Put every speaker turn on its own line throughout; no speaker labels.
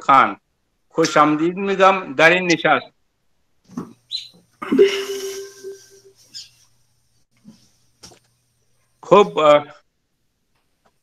खान खुश आमदीद निगम दारिन निशास खूब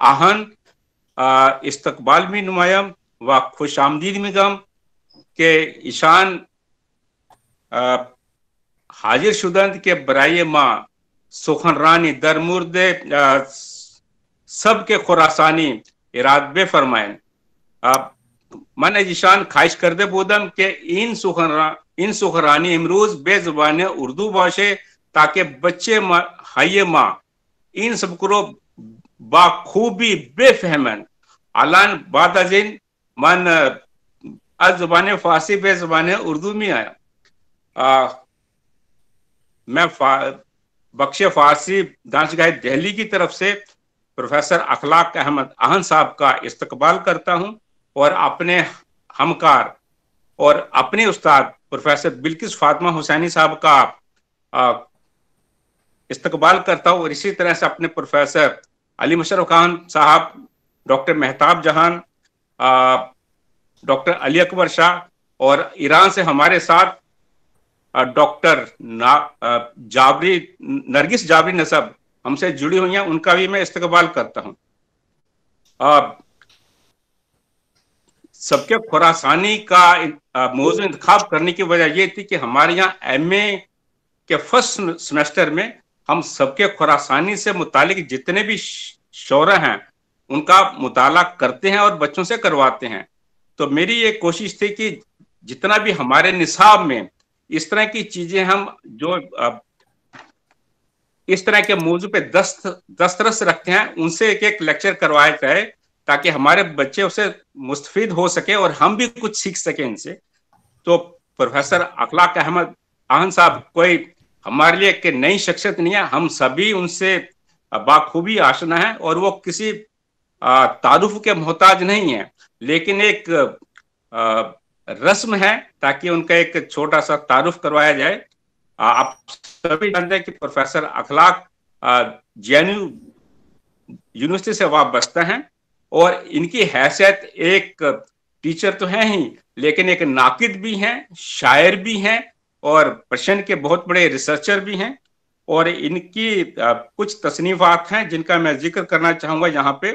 आहन इस्तकबाल भी नुमायम व खुश आमदीद में गम के ईशान हाजिर शुदंत के बराए माँ सुखन सुखनरानी दरमुर्द सबके खुरासानी इरादे फरमाए। मन ईशान ख्वाहिश कर दे बूदम के इन सुखनरा इन सुखरानी इमरूज बेजुबान उर्दू भाषे ताकि बच्चे मा, हाइये माँ इन सबको बाखूबी बेफहमन अलान बाद अजिन मन अज ज़ुबान फारसी बे ज़ुबान उर्दू में आया। आ, मैं फा, बख्श फारसी दानशगाह दिल्ली की तरफ़ से प्रोफेसर अखलाक अहमद आहन साहब का इस्तकबाल करता हूँ और अपने हमकार और अपने उस्ताद प्रोफेसर बिल्किस फातिमा हुसैनी साहब का इस्तकबाल करता हूँ और इसी तरह से अपने प्रोफेसर अली मुशरफ खान साहब डॉक्टर मेहताब जहान डॉक्टर अली अकबर शाह और ईरान से हमारे साथ डॉक्टर जाबरी, नरगिस जाबरी नसब हमसे जुड़ी हुई हैं, उनका भी मैं इस्तकबाल करता हूँ। सबके खुरासानी का मौजूद इंतखब करने की वजह यह थी कि हमारे यहाँ एम ए के फ़र्स्ट सेमेस्टर में हम सबके खुरासानी से मुतालिक जितने भी शौरा हैं उनका मुताला करते हैं और बच्चों से करवाते हैं। तो मेरी ये कोशिश थी कि जितना भी हमारे निसाब में इस तरह की चीज़ें हम जो इस तरह के मौजू पे दस्त, दस्तरस रखते हैं, उनसे एक एक लेक्चर करवाया जाए ताकि हमारे बच्चे उसे मुस्तफ़ हो सके और हम भी कुछ सीख सके इनसे। तो प्रोफेसर अखलाक अहमद आहन साहब, कोई हमारे लिए एक नई शख्सियत नहीं है, हम सभी उनसे बाखूबी आशना है और वो किसी तारुफ के मोहताज नहीं है, लेकिन एक रस्म है ताकि उनका एक छोटा सा तारुफ करवाया जाए। आप सभी जानते हैं कि प्रोफेसर अखलाक जे यूनिवर्सिटी से वाबस्ता हैं और इनकी हैसियत एक टीचर तो है ही, लेकिन एक नाकिद भी हैं, शायर भी हैं और प्रश्न के बहुत बड़े रिसर्चर भी हैं। और इनकी कुछ तसनीफात हैं जिनका मैं ज़िक्र करना चाहूँगा यहाँ पे।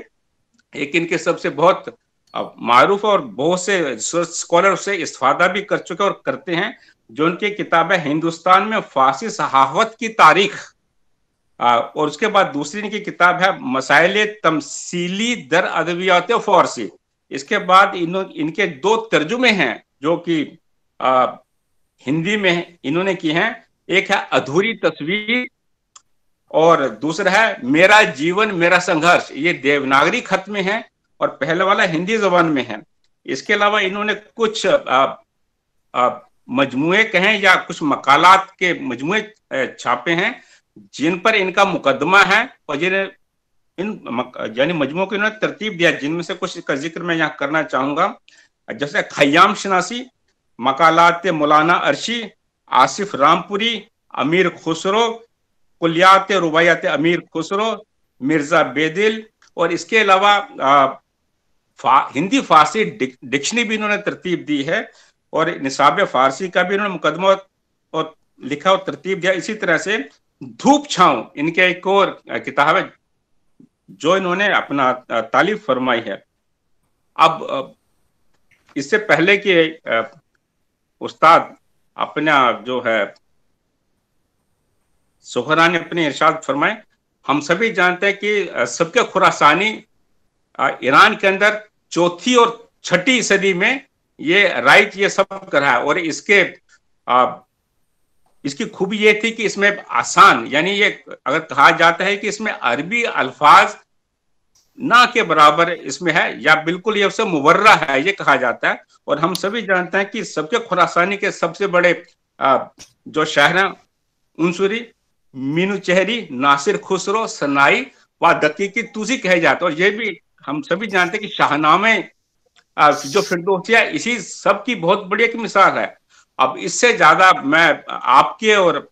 एक इनके सबसे बहुत मारूफ और बहुत से स्कॉलर से इस्तादा भी कर चुके और करते हैं, जो उनकी किताब है हिंदुस्तान में फारसी सहावत की तारीख। और उसके बाद दूसरी इनकी किताब है मसाइल तमसीली दर अदबियात फारसी। इसके बाद इन, इनके दो तर्जुमे हैं, जो कि हिंदी में इन्होंने की हैं। एक है अधूरी तस्वीर और दूसरा है, मेरा जीवन, मेरा संघर्ष, ये देवनागरी खत में है और पहले वाला हिंदी जबान में है। इसके अलावा इन्होंने कुछ मजमुए कहें या कुछ मकालात के मजमुए छापे हैं, जिन पर इनका मुकदमा है और जिन्हें, इन यानी मजमुओं को इन्होंने तरतीब दिया, जिनमें से कुछ का ज़िक्र मैं यहाँ करना चाहूँगा। जैसे खयाम शनासी, मकालात मौलाना अर्शी, आसिफ रामपुरी, अमीर खुसरो कुलियात रुबायात अमीर खुसरो मिर्ज़ा बेदिल और इसके अलावा फा, हिंदी फारसी डिक्शनरी भी इन्होंने तरतीब दी है और निसाब फारसी का भी इन्होंने मुकदमा और लिखा और तरतीब दिया। इसी तरह से धूप छाव इनके एक और किताब है जो इन्होंने अपना तालीफ फरमाई है। अब इससे पहले कि उस्ताद अपना जो है सुहरा ने अपने इरशाद फरमाए हम सभी जानते हैं कि सबके खुरासानी ईरान के अंदर चौथी और छठी सदी में ये राइट ये सब कर है और इसके आ, इसकी खूबी ये थी कि इसमें आसान यानी ये अगर कहा जाता है कि इसमें अरबी अल्फाज ना के बराबर इसमें है या बिल्कुल ये उससे मुबर्रा है ये कहा जाता है। और हम सभी जानते हैं कि सबके खुरासानी के सबसे बड़े आ, जो शहर हैं उनसुरी मीनू चेहरी, नासिर खुसरो, सनाई, व दकी की तुसी कहे जाते और ये भी हम सभी जानते हैं कि शाहनामे जो फिरदौसिया इसी सब की बहुत बढ़िया की मिसाल है। अब इससे ज़्यादा मैं आपके और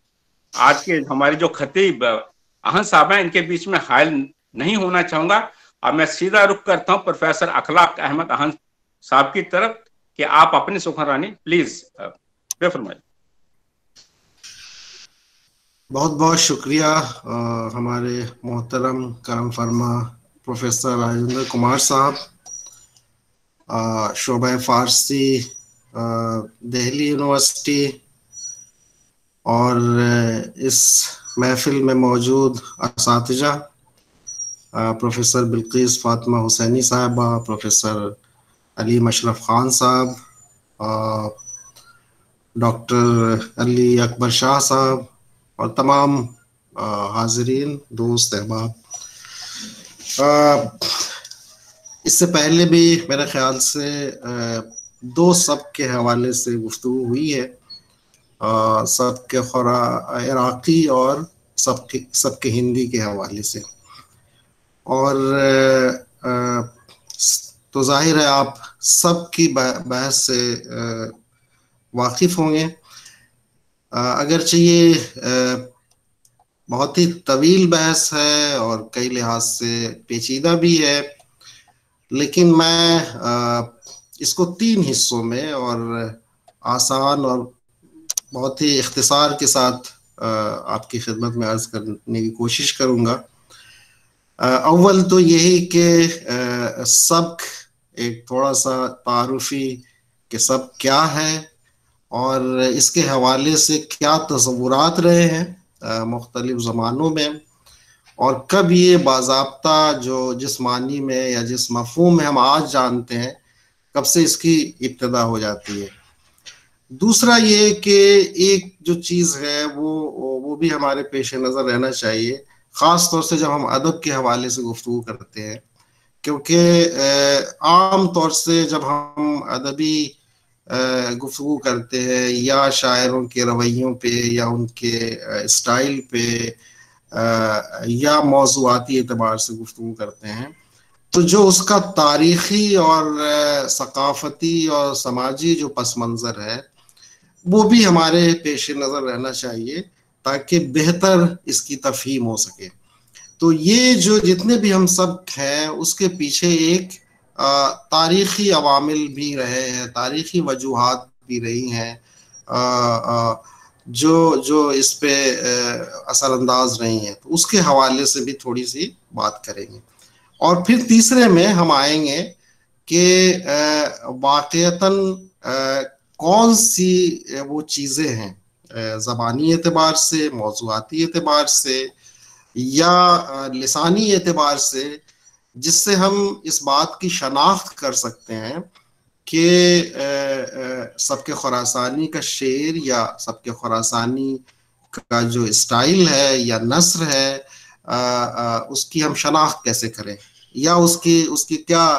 आज के हमारे जो खतीब, अहन साहब हैं, इनके बीच में हायल नहीं होना चाहूँगा। अब मैं सीधा रुख करता हूँ प्रोफेसर अखलाक अहमद अहन साहब की तरफ़ कि आप अपनी सुखरानी, प्लीज़ फरमाइए
बहुत बहुत शुक्रिया आ, हमारे मोहतरम करम फरमा प्रोफेसर राजेंद्र कुमार साहब शोबा फारसी दिल्ली यूनिवर्सिटी और इस महफिल में मौजूद इस प्रोफेसर बिल्किस फातिमा हुसैनी साहबा प्रोफेसर अली मशरफ खान साहब डॉक्टर अली अकबर शाह साहब और तमाम हाजरीन दोस्त अहबाब। इससे पहले भी मेरे ख्याल से दो सब के हवाले से गुफ्तु हुई है। सब के खुरा इराक़ी और सबके सबके हिंदी के हवाले से। और आ, तो ज़ाहिर है आप सब की बहस से वाकिफ होंगे। अगर चाहिए बहुत ही तवील बहस है और कई लिहाज से पेचीदा भी है, लेकिन मैं इसको तीन हिस्सों में और आसान और बहुत ही इख्तिसार के साथ आपकी खिदमत में अर्ज़ करने की कोशिश करूँगा। अव्वल तो यही कि सबक एक थोड़ा सा तारुफी कि सब क्या है और इसके हवाले से क्या तस्वुरात रहे हैं मुख्तलिफ़ ज़मानों में। और कब ये बाबा जो जिस मानी में या जिस मफहूम में हम आज जानते हैं, कब से इसकी इब्तदा हो जाती है। दूसरा ये कि एक जो चीज़ है, वो वो भी हमारे पेश नज़र रहना चाहिए, ख़ास तौर से जब हम अदब के हवाले से गुफ्तु करते हैं। क्योंकि आम तौर से जब हम अदबी गुफ्तु करते हैं या शायरों के रवैयों पे या उनके स्टाइल पे या मौजूदी एतबार से गुफ्तु करते हैं। तो जो उसका तारीखी और सकाफती और समाजी जो पस मंज़र है, वो भी हमारे पेश नज़र रहना चाहिए ताकि बेहतर इसकी तफहीम हो सके। तो ये जो जितने भी हम सब हैं, उसके पीछे एक तारीखी अवामिल भी रहे हैं, तारीखी वजूहत भी रही हैं जो जो इस पे असरअंदाज रही हैं। तो उसके हवाले से भी थोड़ी सी बात करेंगे। और फिर तीसरे में हम आएँगे कि वाक़ता कौन सी वो चीज़ें हैं ज़बानी एतबार से मौजूदी एतबार से, या लसानी एतबार से जिससे हम इस बात की शनाख्त कर सकते हैं कि सबके खुरासानी का शेर या सबके खुरासानी का जो स्टाइल है या नस्र है आ, आ, उसकी हम शनाख्त कैसे करें? या उसकी उसकी क्या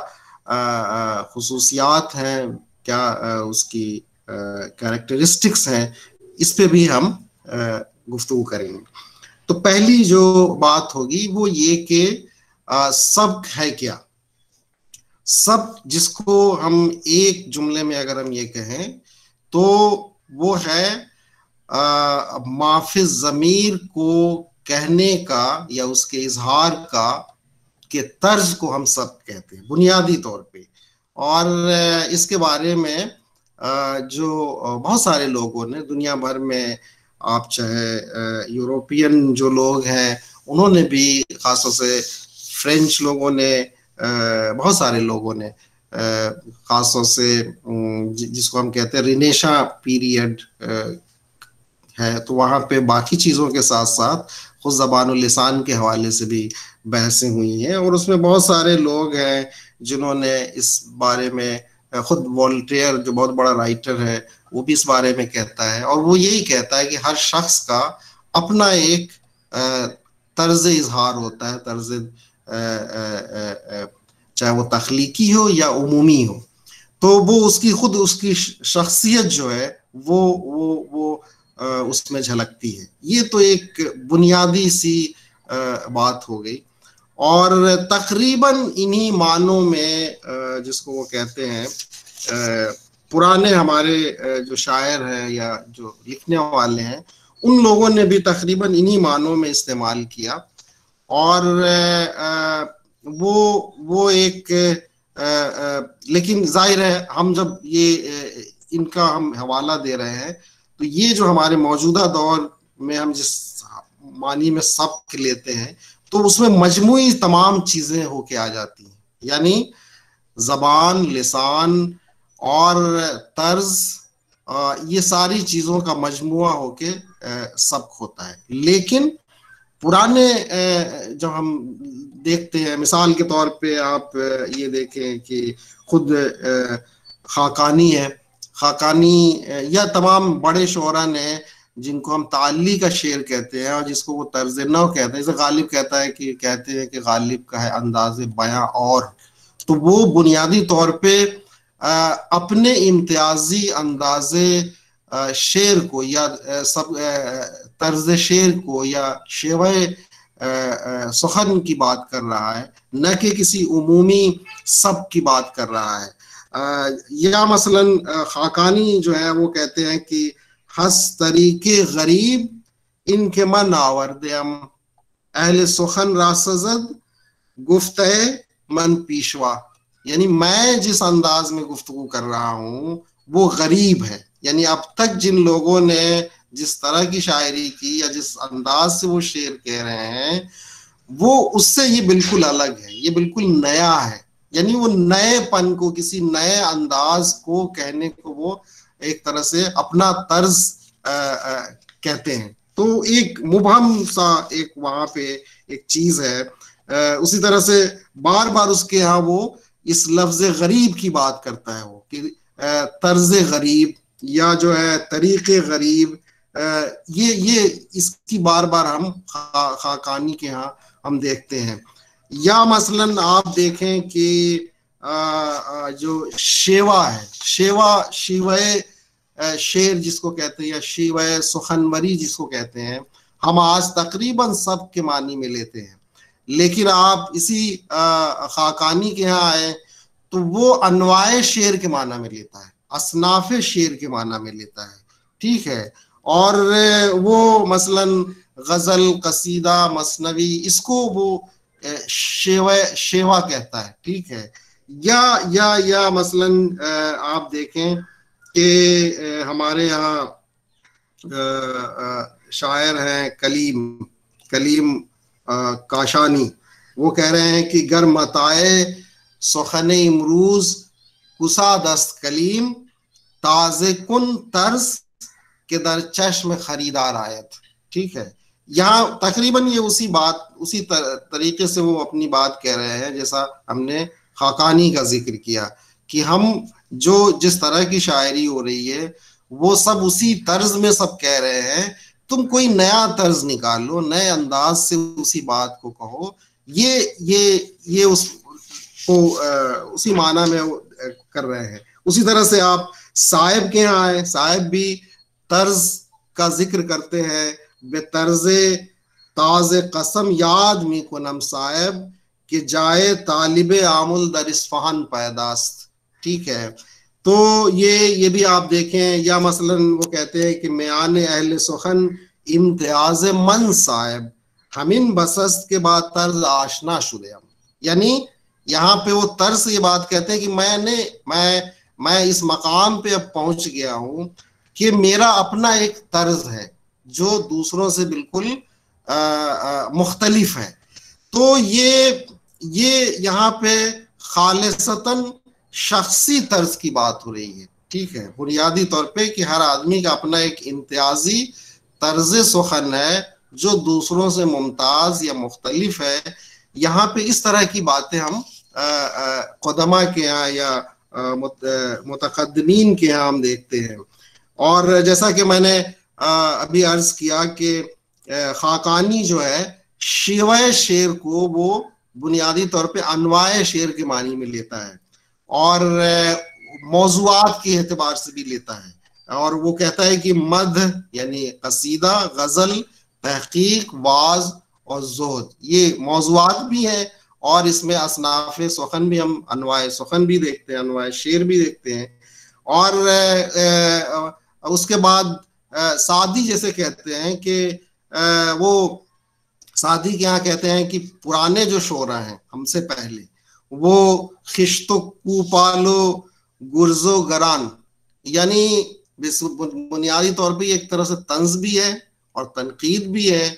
खसूसियात हैं? क्या आ, उसकी कैरेक्टरिस्टिक्स हैं? इस पे भी हम गुफ्तु करेंगे। तो पहली जो बात होगी वो ये कि सब है क्या? सब जिसको हम एक जुमले में अगर हम ये कहें तो वो है माफिज ज़मीर को कहने का या उसके इजहार का, के तर्ज को हम सब कहते हैं, बुनियादी तौर पे। और इसके बारे में जो बहुत सारे लोगों ने, दुनिया भर में, आप चाहे यूरोपियन जो लोग हैं, उन्होंने भी खासतौर से फ्रेंच लोगों ने बहुत सारे लोगों ने खासतौर से जिसको हम कहते हैं रिनेशा पीरियड है तो वहाँ पे बाकी चीज़ों के साथ साथ खुद जबान लिसान के हवाले से भी बहसें हुई हैं और उसमें बहुत सारे लोग हैं जिन्होंने इस बारे में खुद वॉल्टेयर जो बहुत बड़ा राइटर है, वो भी इस बारे में कहता है और वो यही कहता है कि हर शख्स का अपना एक तर्ज इजहार होता है तर्ज चाहे वो तख्लीकी हो या उमूमी हो तो वो उसकी खुद उसकी शख्सियत जो है, वो वो वो उसमें झलकती है। ये तो एक बुनियादी सी बात हो गई। और तकरीबन इन्हीं मानों में जिसको वो कहते हैं पुराने हमारे जो शायर हैं या जो लिखने वाले हैं, उन लोगों ने भी तकरीबन इन्हीं मानों में इस्तेमाल किया। और वो वो एक लेकिन ज़ाहिर है हम जब ये इनका हम हवाला दे रहे हैं तो ये जो हमारे मौजूदा दौर में हम जिस मानी में सबक लेते हैं तो उसमें मजमू तमाम चीज़ें होके आ जाती हैं। यानी जबान, लिसान और तर्ज ये सारी चीज़ों का मजमुआ होके सबक होता है। लेकिन पुराने जब हम देखते हैं, मिसाल के तौर पे आप ये देखें कि खुद खाकानी है। खाकानी या तमाम बड़े शोरा ने जिनको हम ताली का शेर कहते हैं और जिसको वो तर्ज नव कहते हैं। जैसे गालिब कहता है कि, कहते हैं कि गालिब का है अंदाज बयां और। तो वो बुनियादी तौर पे अपने इम्तियाजी अंदाज शेर को या सब तर्ज शेर को या शेव सुखन की बात कर रहा है, न कि किसी उमूमी सब की बात कर रहा है। या मसलन खाकानी जो है, वो कहते हैं कि, हस तरीके गरीब, इनके मन आवर्द अहल सुखन रासजद गुफ्त मन पीशवा। यानी मैं जिस अंदाज में गुफ्तु कर रहा हूँ, वो गरीब है। यानी अब तक जिन लोगों ने जिस तरह की शायरी की या जिस अंदाज से वो शेर कह रहे हैं वो उससे ये बिल्कुल अलग है ये बिल्कुल नया है। यानी वो नएपन को किसी नए अंदाज को कहने को वो एक तरह से अपना तर्ज आ, आ, कहते हैं। तो एक मुबहम सा एक वहाँ पे एक चीज़ है। आ, उसी तरह से बार बार उसके यहाँ वो इस लफ्ज गरीब की बात करता है वो कि तर्ज गरीब या जो है तरीके गरीब ये ये इसकी बार बार हम खा, खाकानी के यहाँ हम देखते हैं। या मसलन आप देखें कि जो शेवा है शेवा शिवय शेर जिसको कहते हैं या शिवय सुखनवरी जिसको कहते हैं हम आज तकरीबन सब के मानी में लेते हैं। लेकिन आप इसी खाकानी के यहाँ आए तो वो अनवाय शेर के माना में लेता है असनाफ शेर के माना में लेता है। ठीक है? और वो मसलन गज़ल, कसीदा, मसनवी, इसको वो शेवा शेवा कहता है, ठीक है? या या या मसलन आप देखें कि हमारे यहाँ शायर हैं कलीम कलीम काशानी। वो कह रहे हैं कि गर मताए सुखन इमरूज, कुसा दस्त कलीम, ताजे कुन तर्ज के दर चश्म खरीदार आयत। ठीक है? यहाँ तकरीबन ये उसी बात उसी तर, तरीके से वो अपनी बात कह रहे हैं जैसा हमने खाकानी का ज़िक्र किया कि हम जो जिस तरह की शायरी हो रही है वो सब उसी तर्ज में सब कह रहे हैं। तुम कोई नया तर्ज निकालो नए अंदाज से उसी बात को कहो। ये ये ये उस को उसी माना में कर रहे हैं। उसी तरह से आप साहिब के यहाँ आए साहेब भी तर्ज का ज़िक्र करते हैं, बेतर्ज ताज कसम याद मी नम साहेब, कि जाए तालिब आमुल दर इस्फहान पैदास्त। ठीक है? तो ये ये भी आप देखें, या मसलन वो कहते हैं कि मैान अहल सुखन इम्तियाज़ मन साहेब हमिन बसस्त के बाद तर्ज आशना शुदे यानी यहाँ पे वो तर्ज ये बात कहते हैं कि मैंने, मैं मैं इस मकाम पे अब पहुँच गया हूँ कि मेरा अपना एक तर्ज है, जो दूसरों से बिल्कुल मुख्तलिफ़ है। तो ये ये यहाँ पे खालिसतन शख्सी तर्ज की बात हो रही है, ठीक है? बुनियादी तौर पे कि हर आदमी का अपना एक इम्तियाजी तर्ज सुखन है, जो दूसरों से मुमताज़ या मुख्तलिफ़ है। यहाँ पे इस तरह की बातें हम कदमा के यहाँ या मुतकदमीन के यहाँ हम देखते हैं। और जैसा कि मैंने अभी अर्ज़ किया कि खाकानी जो है, शिवय शेर को वो बुनियादी तौर पे अनवाय शेर के मानी में लेता है और मौजूद के एतबार से भी लेता है। और वो कहता है कि मध यानी कसीदा, गज़ल, तहकीक, वाज और जोहद, ये मौजूद भी हैं और इसमें असनाफ सुखन भी हम, अनवाय सुखन भी देखते हैं, अनवाय शेर भी देखते हैं। और उसके बाद सादी जैसे कहते हैं कि वो सादी के यहाँ कहते हैं कि पुराने जो शोरा हैं, हमसे पहले, वो खिश्तो कुपालो गुर्जो गरान, यानी बुनियादी तौर पे एक तरह से तंज भी है और तनकीद भी है,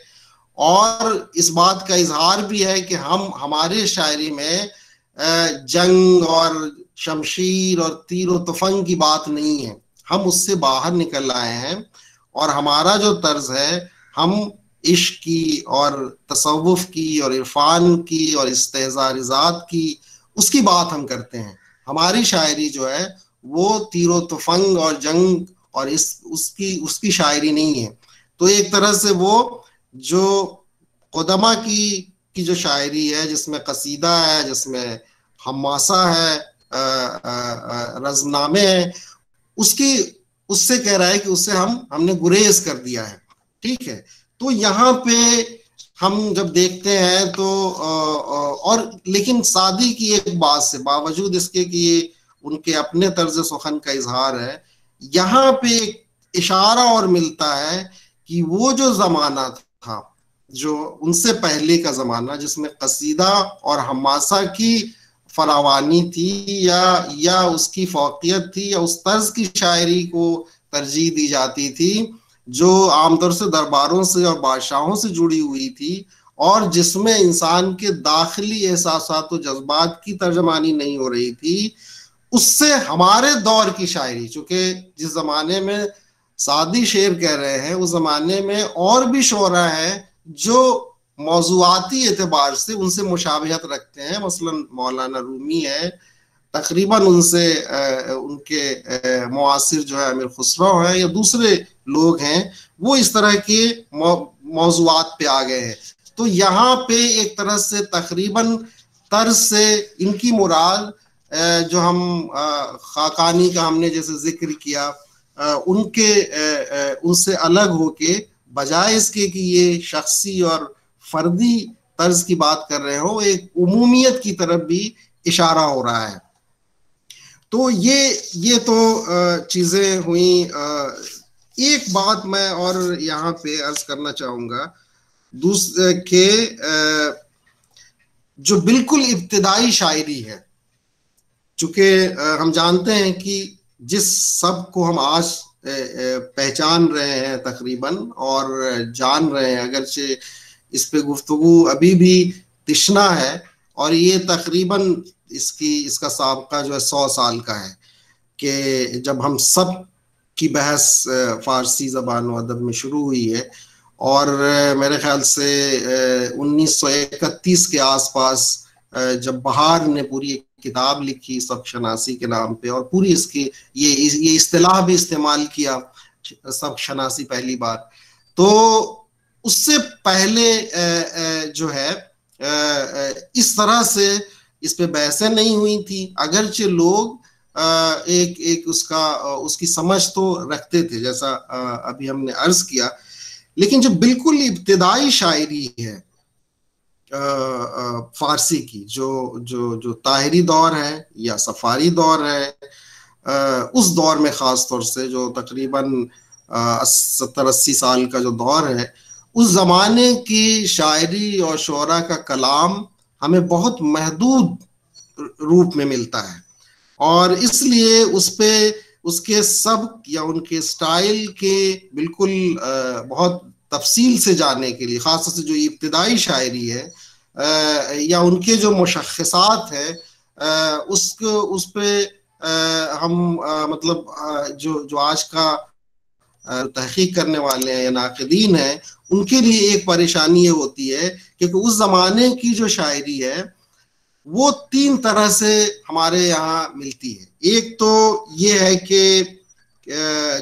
और इस बात का इजहार भी है कि हम, हमारे शायरी में जंग और शमशीर और तीर तुफंग की बात नहीं है। हम उससे बाहर निकल आए हैं और हमारा जो तर्ज है, हम इश्क की और तसवुफ की और इरफान की और इस्तेजारिजात की, उसकी बात हम करते हैं। हमारी शायरी जो है, वो तीरो तुफंग और जंग और इस, उसकी उसकी शायरी नहीं है। तो एक तरह से वो जो कुदमा की की जो शायरी है, जिसमें कसीदा है, जिसमें हमासा है रजनामे है उसकी, उससे कह रहा है कि उससे हम, हमने गुरेज कर दिया है। ठीक है? तो यहाँ पे हम जब देखते हैं तो और लेकिन शादी की एक बात से, बावजूद इसके कि ये उनके अपने तर्ज सुखन का इजहार है, यहाँ पे इशारा और मिलता है कि वो जो जमाना था, जो उनसे पहले का जमाना, जिसमें कसीदा और हमासा की फरावानी थी या या उसकी फोकियत थी या उस तर्ज की शायरी को तरजीह दी जाती थी, जो आमतौर से दरबारों से और बादशाहों से जुड़ी हुई थी और जिसमें इंसान के दाखिली एहसास और जज्बात की तर्जमानी नहीं हो रही थी, उससे हमारे दौर की शायरी, चूँकि जिस जमाने में सादी शेर कह रहे हैं, उस जमाने में और भी शोरा है जो मौजूआती एतबार से उनसे मुशाबहत रखते हैं। मसलन मौलाना रूमी है, तकरीबन उनसे उनके मुआसर जो है अमीर खुसरो है या दूसरे लोग हैं, वो इस तरह के मौजूद पे आ गए हैं। तो यहाँ पे एक तरह से तकरीबन तर्ज से इनकी मुराद जो हम खाकानी का हमने जैसे ज़िक्र किया उनके उनसे अलग होके, बजाय इसके कि ये शख्सी और फर्दी तर्ज की बात कर रहे हो, एक उमूमियत की तरफ़ भी इशारा हो रहा है। तो ये ये तो चीज़ें हुई एक बात मैं और यहाँ पे अर्ज़ करना चाहूँगा। दूसरे के जो बिल्कुल इब्तदाई शायरी है, चूँकि हम जानते हैं कि जिस सबको हम आज पहचान रहे हैं तकरीबन और जान रहे हैं, अगरचे इस पे गुफ्तगु अभी भी तिश्ना है और ये तकरीबन इसकी, इसका सबका जो है सौ साल का है कि जब हम सब की बहस फारसी ज़बान अदब में शुरू हुई है और मेरे ख्याल से 1931 के आसपास जब बहार ने पूरी एक किताब लिखी सब शनासी के नाम पे और पूरी इसकी ये ये इस्तेलाह भी इस्तेमाल किया सब शनासी पहली बार तो उससे पहले जो है इस तरह से इस पे बहसें नहीं हुई थी। अगरचे लोग एक एक उसका उसकी समझ तो रखते थे, जैसा अभी हमने अर्ज़ किया। लेकिन जो बिल्कुल इब्तदाई शायरी है फारसी की, जो जो जो ताहरी दौर है या सफारी दौर है उस दौर में ख़ास तौर से जो तकरीबन सत्तर अस्सी साल का जो दौर है उस ज़माने की शायरी और शरा का कलाम हमें बहुत महदूद रूप में मिलता है। और इसलिए उस पर उसके सब या उनके स्टाइल के बिल्कुल बहुत तफसील से जानने के लिए खास से जो इब्तदाई शायरी है या उनके जो मुशखसात है उसको, उस पर हम मतलब जो जो आज का तहकीक करने वाले हैं या नाकदीन हैं, उनके लिए एक परेशानी ये होती है क्योंकि उस जमाने की जो शायरी है, वो तीन तरह से हमारे यहाँ मिलती है। एक तो ये है कि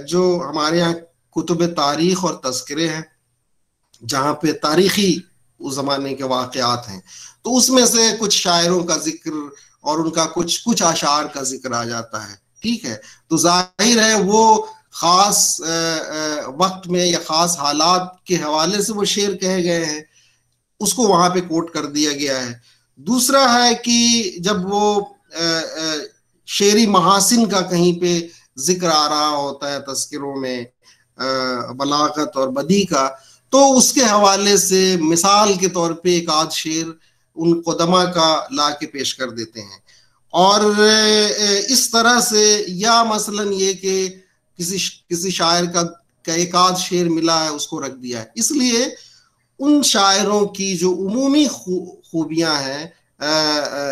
जो हमारे यहाँ कुतुब तारीख और तस्करे हैं, जहाँ पे तारीखी उस जमाने के वाकयात हैं तो उसमें से कुछ शायरों का ज़िक्र और उनका कुछ कुछ आशार का ज़िक्र आ जाता है। ठीक है? तो ज़ाहिर है वो खास वक्त में या खास हालात के हवाले से वो शेर कहे गए हैं। उसको वहाँ पे कोट कर दिया गया है। दूसरा है कि जब वो शेरी महासिन का कहीं पे ज़िक्र आ रहा होता है तस्करों में बलागत और बदी का तो उसके हवाले से मिसाल के तौर पे एक आध शेर उन कदमा का ला के पेश कर देते हैं। और इस तरह से या मसलन ये कि किसी किसी शायर का, का एक आध शेर मिला है उसको रख दिया है। इसलिए उन शायरों की जो उमूमी खूबियाँ हैं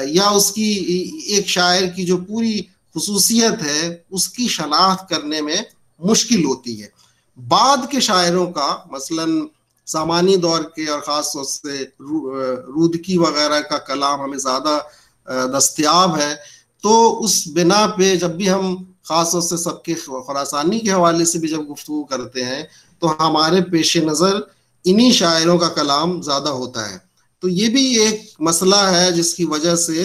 या उसकी एक शायर की जो पूरी खसूसियत है उसकी शनाख्त करने में मुश्किल होती है। बाद के शायरों का मसलन सामानी दौर के और ख़ास तौर से रूदकी वगैरह का कलाम हमें ज़्यादा दस्तियाब है तो उस बिना पे जब भी हम ख़ास तौर से सबके खुरासानी के हवाले से भी जब गुफ्तु करते हैं तो हमारे पेश नज़र इन्हीं शायरों का कलाम ज़्यादा होता है। तो ये भी एक मसला है जिसकी वजह से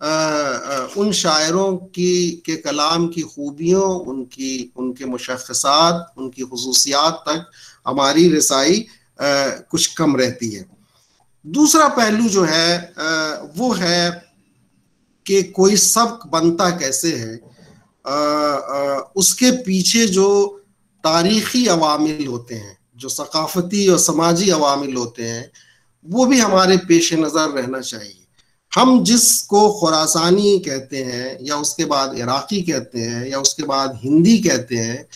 आ, आ, उन शायरों की के कलाम की खूबियों उनकी उनके मुशखसात उनकी खसूसियात तक हमारी रसाई आ, कुछ कम रहती है। दूसरा पहलू जो है वो है कि कोई सबक बनता कैसे है? आ, उसके पीछे जो तारीखी अवामिल होते हैं जो सकाफती और समाजी अवामिल होते हैं वो भी हमारे पेश नज़र रहना चाहिए। हम जिसको खुरासानी कहते हैं या उसके बाद इराकी कहते हैं या उसके बाद हिंदी कहते हैं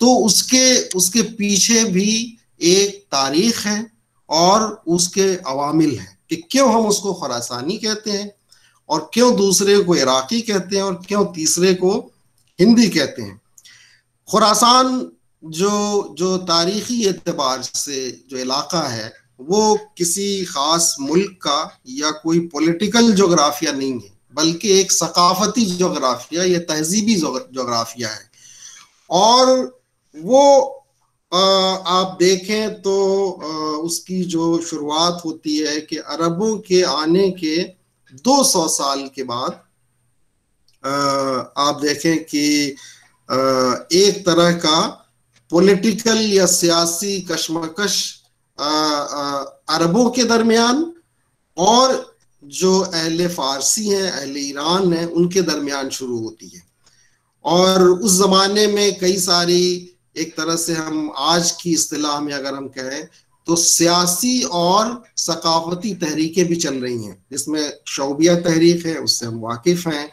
तो उसके उसके पीछे भी एक तारीख है और उसके अवामिल हैं कि क्यों हम उसको खुरासानी कहते हैं और क्यों दूसरे को इराकी कहते हैं और क्यों तीसरे को हिंदी कहते हैं। खुरासान जो जो तारीखी एतबार से जो इलाका है, वो किसी खास मुल्क का या कोई पॉलिटिकल जोग्राफिया नहीं है, बल्कि एक सकाफती जोग्राफिया या तहजीबी जोग्राफिया है। और वो आप देखें तो उसकी जो शुरुआत होती है कि अरबों के आने के 200 साल के बाद आप देखें कि एक तरह का पॉलिटिकल या सियासी कशमकश अरबों के दरमियान और जो अहले फारसी हैं, अहले ईरान हैं, उनके दरमियान शुरू होती है। और उस जमाने में कई सारी, एक तरह से हम आज की इस्तेलाह में अगर हम कहें तो सियासी और सकाफती तहरीकें भी चल रही हैं, जिसमें शौबिया तहरीक है, उससे हम वाकिफ हैं।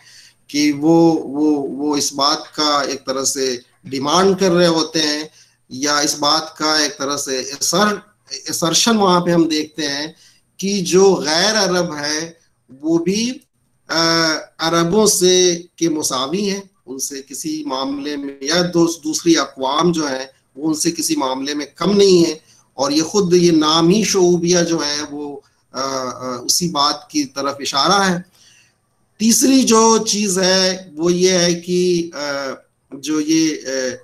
कि वो वो वो इस बात का एक तरह से डिमांड कर रहे होते हैं या इस बात का एक तरह से असर असर्शन वहाँ पे हम देखते हैं कि जो गैर अरब है वो भी आ, अरबों से के मुसावी हैं उनसे किसी मामले में या दो दूसरी अकवाम जो है वो उनसे किसी मामले में कम नहीं है और ये खुद ये नाम ही शोबिया जो है वो आ, आ, उसी बात की तरफ़ इशारा है। तीसरी जो चीज़ है, वो ये है कि जो ये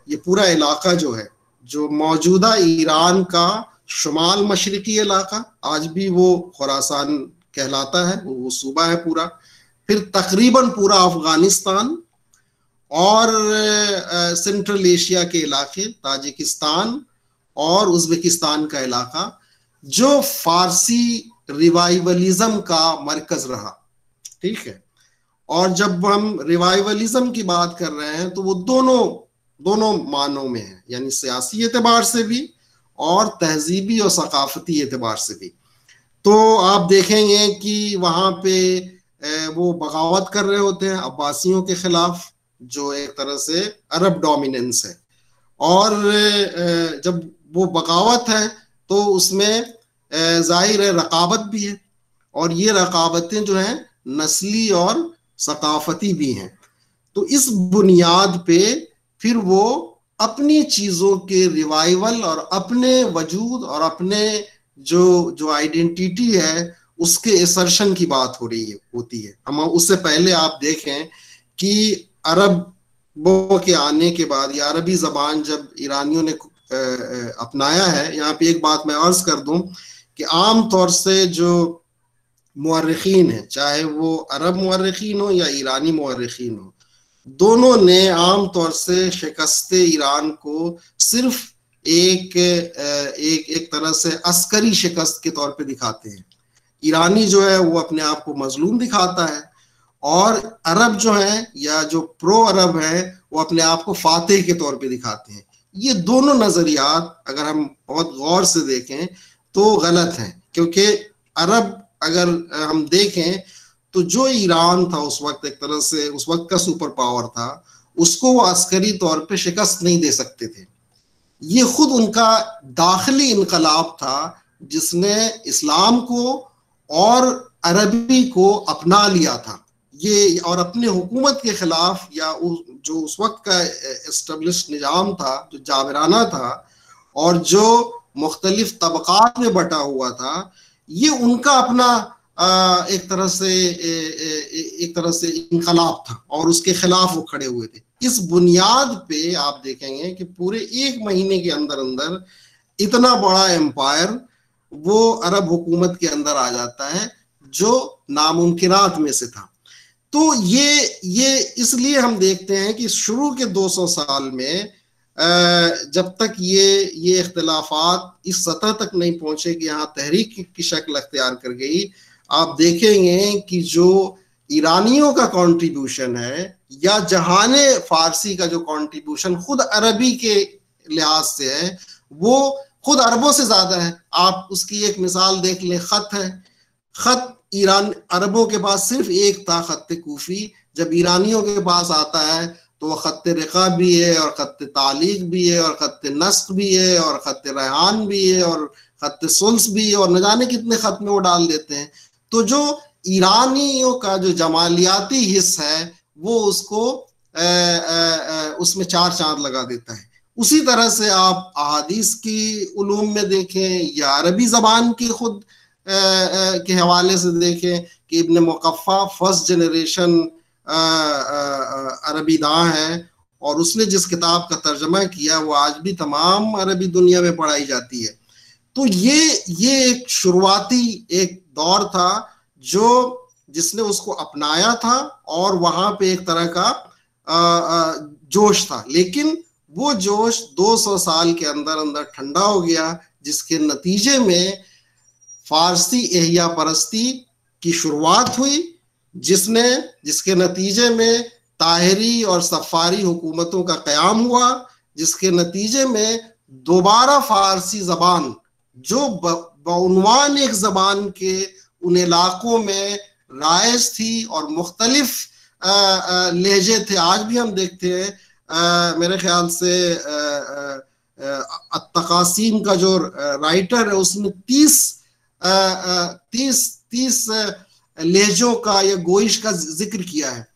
ये पूरा इलाका जो है, जो मौजूदा ईरान का शुमाल मशरकी इलाका, आज भी वो खुरासान कहलाता है, वो सूबा है पूरा। फिर तकरीबन पूरा अफ़गानिस्तान और सेंट्रल एशिया के इलाके, ताजिकिस्तान और उज्बेकिस्तान का इलाका, जो फारसी रिवाइवलिज्म का मरकज रहा। ठीक है? और जब हम रिवाइवलिज्म की बात कर रहे हैं तो वो दोनों दोनों मानों में है, यानी सियासी एतबार से भी और तहजीबी और सकाफती एतबार से भी। तो आप देखेंगे कि वहाँ पे वो बगावत कर रहे होते हैं अब्बासियों के खिलाफ, जो एक तरह से अरब डोमिनेंस है। और जब वो बगावत है तो उसमें ज़ाहिर है रकाबत भी है। और ये रकाबतें जो हैं, नस्ली और सकाफती भी हैं। तो इस बुनियाद पे फिर वो अपनी चीज़ों के रिवाइवल और अपने वजूद और अपने जो जो आइडेंटिटी है, उसके एसर्शन की बात हो रही है, होती है। हम उससे पहले आप देखें कि अरबों के आने के बाद या अरबी जबान जब ईरानियों ने अपनाया है, यहाँ पे एक बात मैं अर्ज़ कर दूँ कि आम तौर से जो मर्रखीन है, चाहे वो अरब मर्रखीन हो या ईरानी मर्रखीन हो। दोनों ने आम तौर से शिकस्त ईरान को सिर्फ़ एक एक एक तरह से अस्करी शिकस्त के तौर पे दिखाते हैं। ईरानी जो है, वो अपने आप को मजलूम दिखाता है और अरब जो है या जो प्रो अरब है, वो अपने आप को फातेह के तौर पे दिखाते हैं। ये दोनों नजरियात अगर हम बहुत गौर से देखें तो गलत हैं, क्योंकि अरब अगर हम देखें तो जो ईरान था उस वक्त एक तरह से उस वक्त का सुपर पावर था उसको वो अस्करी तौर पे शिकस्त नहीं दे सकते थे। ये खुद उनका दाखिली इनकलाब था जिसने इस्लाम को और अरबी को अपना लिया था। ये और अपने हुकूमत के खिलाफ या उस, जो उस वक्त का इस्टब्लिश निज़ाम था जो जाबराना था और जो मुख्तलिफ़ तबक़ात में बटा हुआ था ये उनका अपना एक तरह से एक तरह से इनकलाब था और उसके खिलाफ वो खड़े हुए थे। इस बुनियाद पे आप देखेंगे कि पूरे एक महीने के अंदर अंदर इतना बड़ा एम्पायर वो अरब हुकूमत के अंदर आ जाता है, जो नामुमकिनात में से था। तो ये ये इसलिए हम देखते हैं कि शुरू के 200 साल में जब तक ये ये इख्तलाफात इस सतह तक नहीं पहुँचे कि यहाँ तहरीक की शक्ल अख्तियार कर गई, आप देखेंगे कि जो ईरानियों का कंट्रीब्यूशन है या जहान फारसी का जो कंट्रीब्यूशन खुद अरबी के लिहाज से है, वो खुद अरबों से ज़्यादा है। आप उसकी एक मिसाल देख लें, खत है। खत ईरान, अरबों के पास सिर्फ़ एक था, खत कूफी। जब ईरानियों के पास आता है तो वह खत रिका भी है और खत तालीक भी है और खत नस्क भी है और खत रेहान भी है और खत सुल्स भी है और न जाने कितने खत में वो डाल देते हैं। तो जो ईरानियों का जो जमालियाती हिस्सा है, वो उसको उसमें चार चाँद लगा देता है। उसी तरह से आप अहादीस की उलूम में देखें या अरबी जबान की खुद के हवाले से देखें कि इब्न मुकफ़ा फ़र्स्ट जनरेशन अरबी दाँ है, और उसने जिस किताब का तर्जमा किया, वो आज भी तमाम अरबी दुनिया में पढ़ाई जाती है। तो ये ये एक शुरुआती एक दौर था, जो, जिसने उसको अपनाया था, और वहाँ पे एक तरह का जोश था। लेकिन वो जोश 200 साल के अंदर अंदर ठंडा हो गया, जिसके नतीजे में फारसी एहिया परस्ती की शुरुआत हुई जिसने जिसके नतीजे में ताहरी और सफारी हुकूमतों का क्याम हुआ, जिसके नतीजे में दोबारा फारसी जबान, जो बउनवान एक जबान के उन इलाकों में राइज थी और मुख्तलिफ़ लहजे थे। आज भी हम देखते हैं मेरे ख्याल से तकासीम का जो राइटर है, उसने तीस तीस तीस लहजों का या गोइश का ज़िक्र किया है।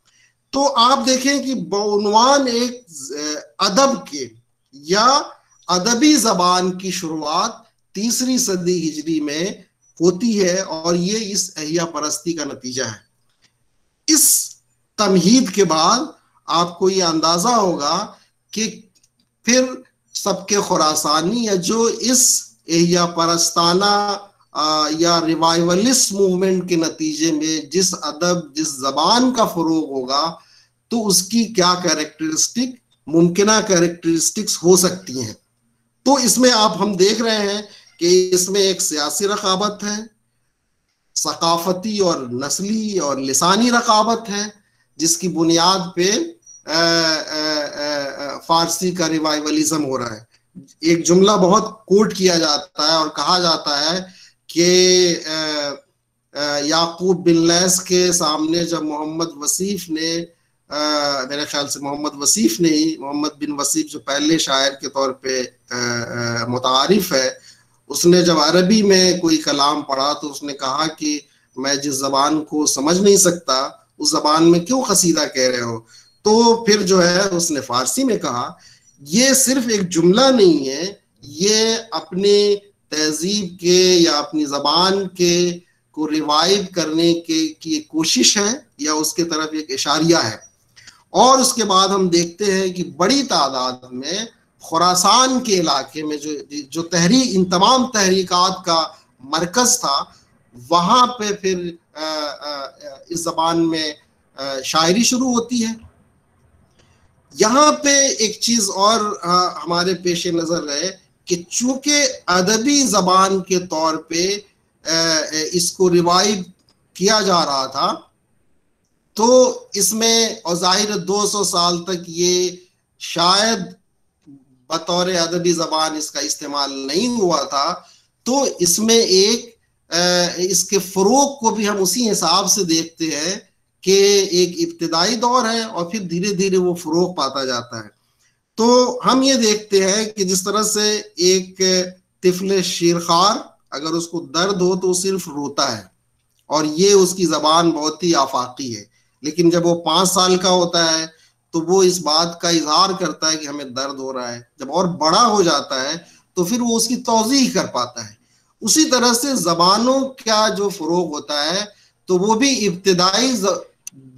तो आप देखें कि बउनवान एक अदब के या अदबी जबान की शुरुआत तीसरी सदी हिजरी में होती है और ये इस अहिया परस्ती का नतीजा है। इस तमहीद के बाद आपको ये अंदाज़ा होगा कि फिर सबके खुरासानी या जो इस एहिया परस्ताना या रिवाइवलिस्ट मूवमेंट के नतीजे में जिस अदब जिस जबान का फरोग होगा तो उसकी क्या कैरेक्टरिस्टिक मुमकिन कैरेक्टरिस्टिक्स हो सकती हैं। तो इसमें आप हम देख रहे हैं कि इसमें एक सियासी रकाबत है सकाफती और नस्ली और लिसानी रकाबत है जिसकी बुनियाद पे आ, आ, आ, फारसी का रिवाइवलिज्म हो रहा है। एक जुमला बहुत कोट किया जाता है और कहा जाता है कि याकूब बिन लैस के सामने जब मोहम्मद वसीफ ने आ, मेरे ख्याल से मोहम्मद वसीफ ने ही मोहम्मद बिन वसीफ जो पहले शायर के तौर पे मुतारफ है उसने जब अरबी में कोई कलाम पढ़ा तो उसने कहा कि मैं जिस जबान को समझ नहीं सकता उस जबान में क्यों कसीदा कह रहे हो? तो फिर जो है उसने फारसी में कहा ये सिर्फ़ एक जुमला नहीं है ये अपने तहजीब के या अपनी जबान के को रिवाइव करने के की कोशिश है या उसके तरफ़ एक इशारिया है। और उसके बाद हम देखते हैं कि बड़ी तादाद में खुरासान के इलाके में जो जो तहरी इन तमाम तहरीकात का मरकज था वहाँ पे फिर आ, आ, इस जबान में आ, शायरी शुरू होती है। यहाँ पे एक चीज़ और आ, हमारे पेश नज़र है कि चूँकि अदबी जबान के तौर पे इसको रिवाइव किया जा रहा था तो इसमें और ज़ाहिर 200 साल तक ये शायद बतौर अदबी जबान इसका इस्तेमाल नहीं हुआ था तो इसमें एक इसके फरोग को भी हम उसी हिसाब से देखते हैं कि एक इब्तदाई दौर है और फिर धीरे धीरे वो फरोग पाता जाता है। तो हम ये देखते हैं कि जिस तरह से एक तिफल शेरखार, अगर उसको दर्द हो तो सिर्फ़ रोता है, और ये उसकी जबान बहुत ही आफाकी है। लेकिन जब वो पाँच साल का होता है तो वो इस बात का इजहार करता है कि हमें दर्द हो रहा है। जब और बड़ा हो जाता है तो फिर वो उसकी तोजी कर पाता है। उसी तरह से जबानों का जो फरोग होता है तो वो भी इब्तदाई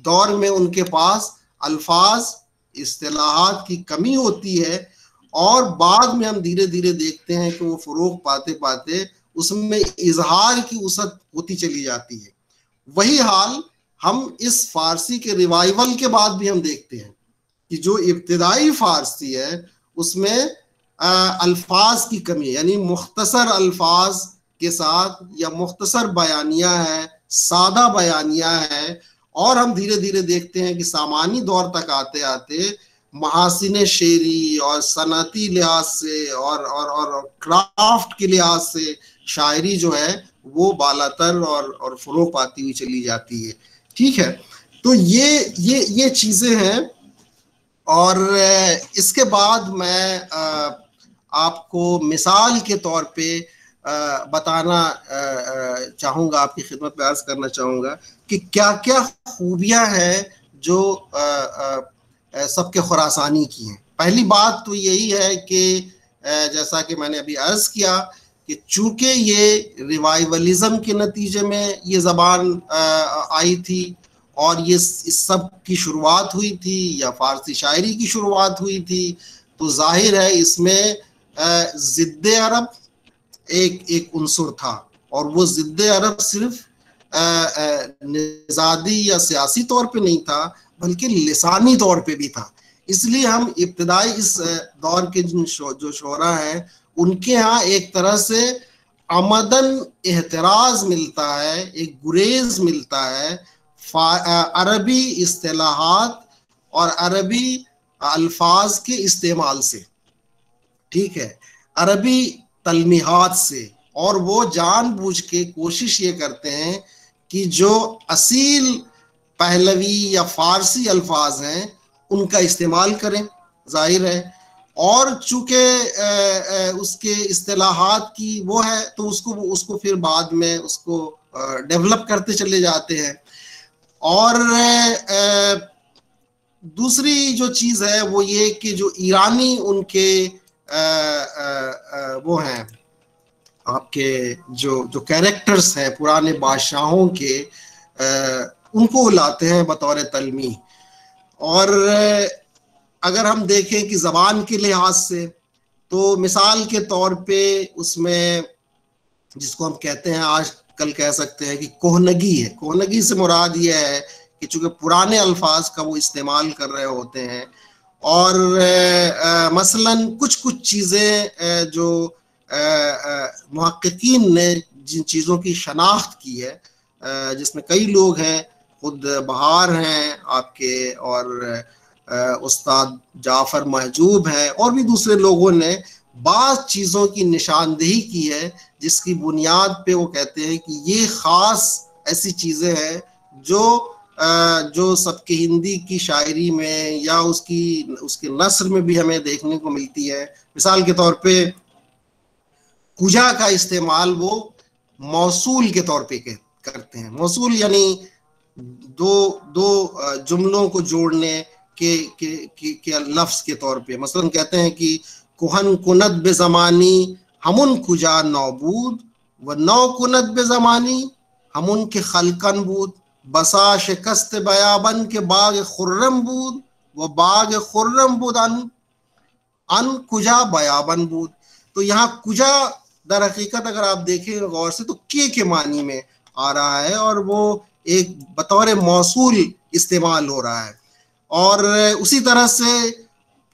दौर में उनके पास अल्फाज असलाहत की कमी होती है और बाद में हम धीरे धीरे देखते हैं कि वो फरोग पाते पाते उसमें इजहार की उसत होती चली जाती है। वही हाल हम इस फारसी के रिवाइवल के बाद भी हम देखते हैं कि जो इब्तदाई फारसी है, उसमें अल्फाज की कमी यानी मुख्तसर अल्फाज के साथ या मुख्तसर बयानिया है, सादा बयानिया है और हम धीरे धीरे देखते हैं कि सामान्य दौर तक आते आते महासिन शेरी और सनती लिहाज से और और और क्राफ्ट के लिहाज से शायरी जो है, वो बालातर और और फरोग पाती हुई चली जाती है। ठीक है? तो ये ये ये चीज़ें हैं और, इसके बाद मैं आपको मिसाल के तौर पे बताना चाहूँगा, आपकी खिदमत में अर्ज़ करना चाहूँगा कि क्या क्या खूबियाँ हैं जो सबके खुरासानी की हैं। पहली बात तो यही है कि जैसा कि मैंने अभी अर्ज़ किया कि चूँकि ये रिवाइवलिज्म के नतीजे में ये ज़बान आई थी और ये इस सब की शुरुआत हुई थी या फारसी शायरी की शुरुआत हुई थी तो ज़ाहिर है इसमें ज़िद्द अरब एक एक उनसुर था। और वो ज़िद्द अरब सिर्फ़ निजादी या सियासी तौर पे नहीं था बल्कि लसानी तौर पे भी था। इसलिए हम इब्तदाई इस दौर के जिन शो, जो शोरा हैं उनके यहाँ एक तरह से आमदन एहतराज मिलता है एक गुरेज मिलता है अरबी असलाहत और अरबी अल्फाज के इस्तेमाल से। ठीक है? अरबी तलमीहात से। और वो जानबूझ के कोशिश ये करते हैं कि जो असील पहलवी या फारसी अल्फाज हैं, उनका इस्तेमाल करें, ज़ाहिर है। और चूँकि उसके असलाहत की वो है तो उसको उसको फिर बाद में उसको डेवलप करते चले जाते हैं। और दूसरी जो चीज़ है, वो ये कि जो ईरानी उनके वो हैं। आपके जो जो कैरेक्टर्स हैं, पुराने बादशाहों के उनको लाते हैं बतौर तलमी। और अगर हम देखें कि ज़बान के लिहाज से तो मिसाल के तौर पे उसमें, जिसको हम कहते हैं आज कल कह सकते हैं कि कोहनगी है। कोहनगी से मुराद यह है कि चूँकि पुराने अल्फाज का वो इस्तेमाल कर रहे होते हैं और मसलन कुछ कुछ चीज़ें जो महक्कीन ने जिन चीज़ों की शनाख्त की है जिसमें कई लोग हैं, खुद बहार हैं आपके और उस्ताद जाफ़र महजूब हैं और भी दूसरे लोगों ने बाज़ चीज़ों की निशानदेही की है, जिसकी बुनियाद पे वो कहते हैं कि ये ख़ास ऐसी चीज़ें हैं जो जो सबके हिंदी की शायरी में या उसकी उसके नस्र में भी हमें देखने को मिलती है। मिसाल के तौर पे कुजा का इस्तेमाल वो मौसूल के तौर पे करते हैं। मौसूल यानी दो दो जुमलों को जोड़ने के के, के, के लफ्ज के तौर पे। मसलन कहते हैं कि कुहन कुनत बेजमानी हमुन कुजा नौबूद व नौ कुनत बेजमानी हम के खलकन बूद। बसा शिकस्त बयाबन के बाग खुर्रम बूद, वो बाग खुर्रम बुद अन अन कुजा बयाबन बूद। तो यहाँ कुजा दर हकीकत अगर आप देखें गौर से तो के के मानी में आ रहा है और वो एक बतौर मौसूल इस्तेमाल हो रहा है। और उसी तरह से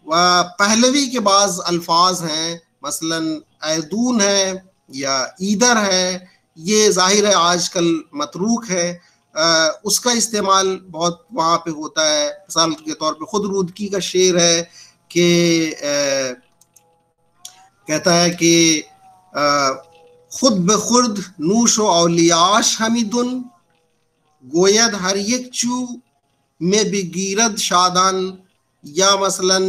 पहलवी के बाद अल्फाज हैं, मसलन ऐदून है या ईदर है, ये ज़ाहिर है आजकल मतरूक है। आ, उसका इस्तेमाल बहुत वहाँ पे होता है। मिसाल के तौर पे खुद रुदकी का शेर है कि कहता है कि खुद ब खुद नूश अलियाश हमीदुन गोयद हर एक चू में बिगीरद शादान या मसलन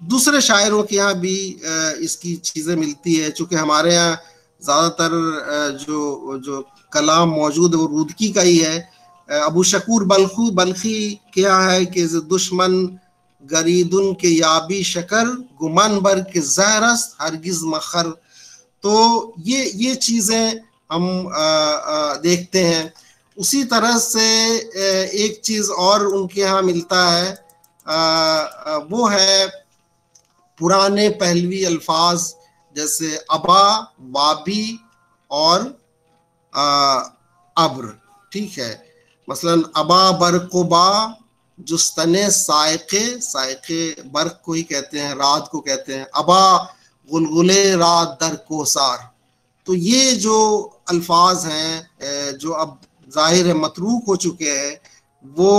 दूसरे शायरों के यहाँ भी आ, इसकी चीज़ें मिलती है। चूँकि हमारे यहाँ ज़्यादातर जो जो कलाम मौजूद है वो रुदकी का ही है। अबू शकूर बल्खू बल्खी क्या है कि दुश्मन गरीदुन के याबी शकर गुमान बर के जहरस हरगिज मखर। तो ये ये चीज़ें हम आ, आ, देखते हैं। उसी तरह से एक चीज़ और उनके यहाँ मिलता है। आ, वो है पुराने पहलवी अल्फाज। जैसे अबा वाबी और अब्र ठीक है? मसलन अबा बरकुबा जुस्तने सायके सायके बर्क को ही कहते हैं रात को कहते हैं। अबा गुलगुले रात दर कोसार। तो ये जो अल्फाज हैं जो अब ज़ाहिर है मतरूक हो चुके हैं वो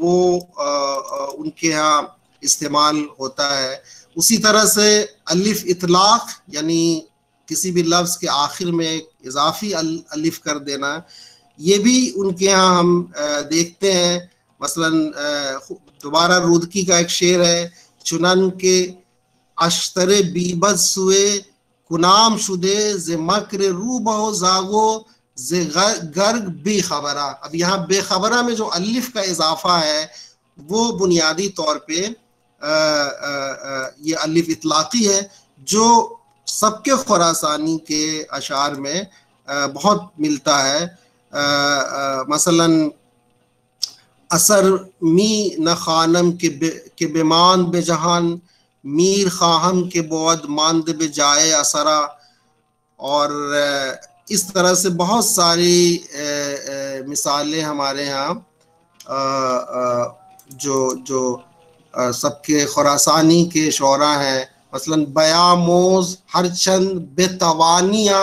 वो आ, आ, उनके यहाँ इस्तेमाल होता है। उसी तरह से अलिफ इतलाक, यानी किसी भी लफ्ज़ के आखिर में एक इजाफी अलिफ कर देना। ये भी उनके यहाँ हम देखते हैं। मसलन दोबारा रुदकी का एक शेर है चुनन के अश्तर बीबद सुए, कुनाम शुदे, जे मकर रू बहो जागो, जे गर्ग बेखबरा। अब यहाँ बेखबरा में जो अलिफ का इजाफा है, वो बुनियादी तौर पे ये अलिफ इतलाकी है जो सबके खुरासानी के अशार में बहुत मिलता है। मसलन असर मी न खानम के बे, के बेमान बे जहान मीर खाहम के बौद मानद बे जाए असरा। और इस तरह से बहुत सारी मिसालें हमारे यहाँ जो जो सबके खुरासानी के शरा हैं। मसलन बयामोज हर चंद बेतवानिया,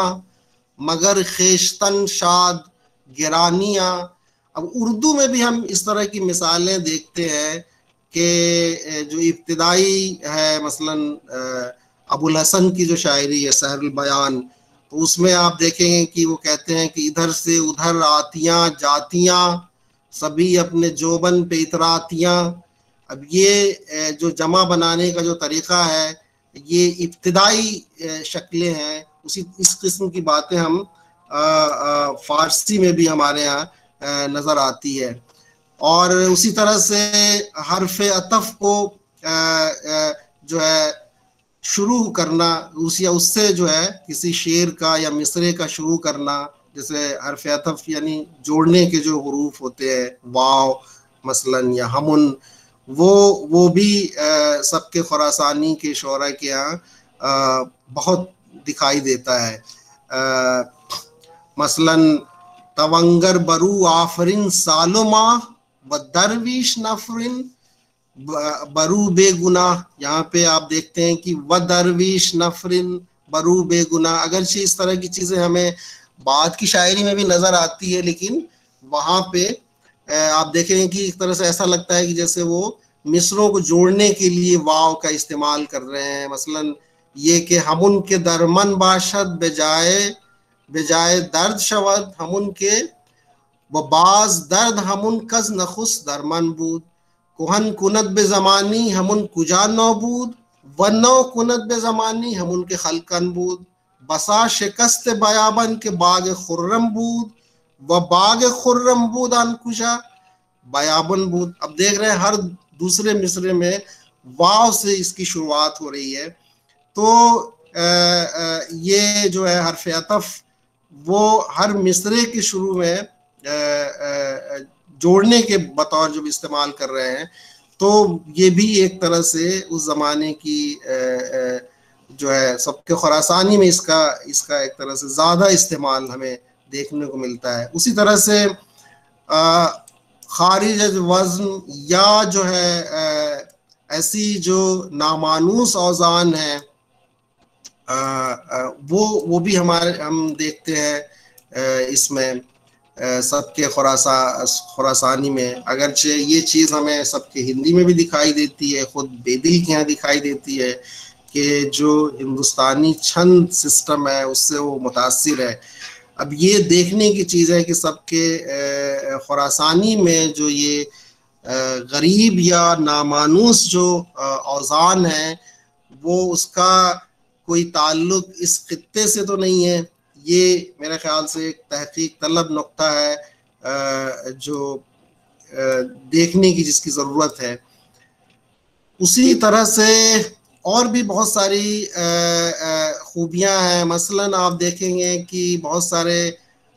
मगर खेशतन, शाद, गिरानिया। अब उर्दू में भी हम इस तरह की मिसालें देखते हैं कि जो इब्तदाई है, मसलन अबुल हसन की जो शायरी है, सहरुल बयान तो उसमें आप देखेंगे कि वो कहते हैं कि इधर से उधर आतियाँ, जातियाँ, सभी अपने जोबन पे इतरातियाँ अब ये जो जमा बनाने का जो तरीका है ये इब्तदाई शक्लें हैं। उसी इस किस्म की बातें हम आ, आ, फारसी में भी हमारे यहाँ नज़र आती है। और उसी तरह से हरफ अतफ को आ, जो है शुरू करना उस या उससे जो है किसी शेर का या मिसरे का शुरू करना जैसे हरफ अतफ यानी जोड़ने के जो हरूफ होते हैं वाव मसलन या हमन वो वो भी सबके खुरासानी के शरा के यहाँ बहुत दिखाई देता है। मसलन, तवंगर बरू आफरिन सालोमा, व दरवीश नफरिन बरू बेगुना। यहाँ पे आप देखते हैं कि व दरवीश नफरिन, बरू बेगुना। अगरचे इस तरह की चीज़ें हमें बाद की शायरी में भी नज़र आती है, लेकिन वहाँ पे आप देखेंगे कि एक तरह से ऐसा लगता है कि जैसे वो मिसरों को जोड़ने के लिए वाव का इस्तेमाल कर रहे हैं। मसलन ये कि हम उनके दरमन बाशद बजाय बजाय दर्द शवद, हम उनके बाज दर्द, हम उन कज नखुस दरमन बूद। कुहन कुनत बे जमानी, हम कुजा नौबूद व नौ कुनत बे जमानी, हम उनके खलकन बूद। बसा शिकस्त बयाबन के बाग खुर्रम बूद। व बाग खुर्रम बूद अन कुशा बयाबन बूद। अब देख रहे हैं हर दूसरे मिसरे में वाव से इसकी शुरुआत हो रही है। तो आ, आ, ये जो है हरफ अतफ वो हर मिसरे के शुरू में आ, जोड़ने के बतौर जब इस्तेमाल कर रहे हैं तो ये भी एक तरह से उस जमाने की जो है सबके खुरासानी में इसका इसका एक तरह से ज़्यादा इस्तेमाल हमें देखने को मिलता है। उसी तरह से खारिज वज़न या जो है ऐसी जो नामानूस औजान है वो वो भी हमारे, हम देखते हैं इसमें सबके खुरासा, खुरासानी में। अगरचे ये चीज़ हमें सबके हिंदी में भी दिखाई देती है, खुद बेदिल के यहाँ दिखाई देती है कि जो हिंदुस्तानी छंद सिस्टम है, उससे वो मुतासर है। अब ये देखने की चीज़ है कि सबके खुरासानी में जो ये गरीब या नामानूस जो औजान है, वो उसका कोई ताल्लुक इस खत्ते से तो नहीं है। ये मेरे ख्याल से एक तहकीक तलब नुकता है जो देखने की जिसकी ज़रूरत है। उसी तरह से और भी बहुत सारी खूबियाँ हैं। मसलन आप देखेंगे कि बहुत सारे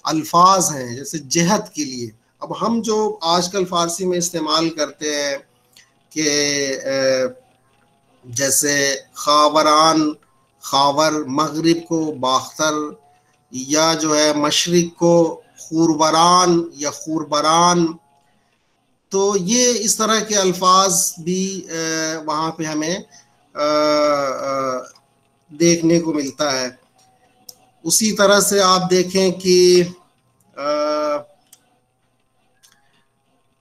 अल्फाज हैं, जैसे जहत के लिए। अब हम जो आजकल फ़ारसी में इस्तेमाल करते हैं कि जैसे खावरान, खावर मगरिब को बाख्तर, या जो है मशरक को खूरबरान या खूरबरान तो ये इस तरह के अल्फाज भी वहाँ पे हमें देखने को मिलता है। उसी तरह से आप देखें कि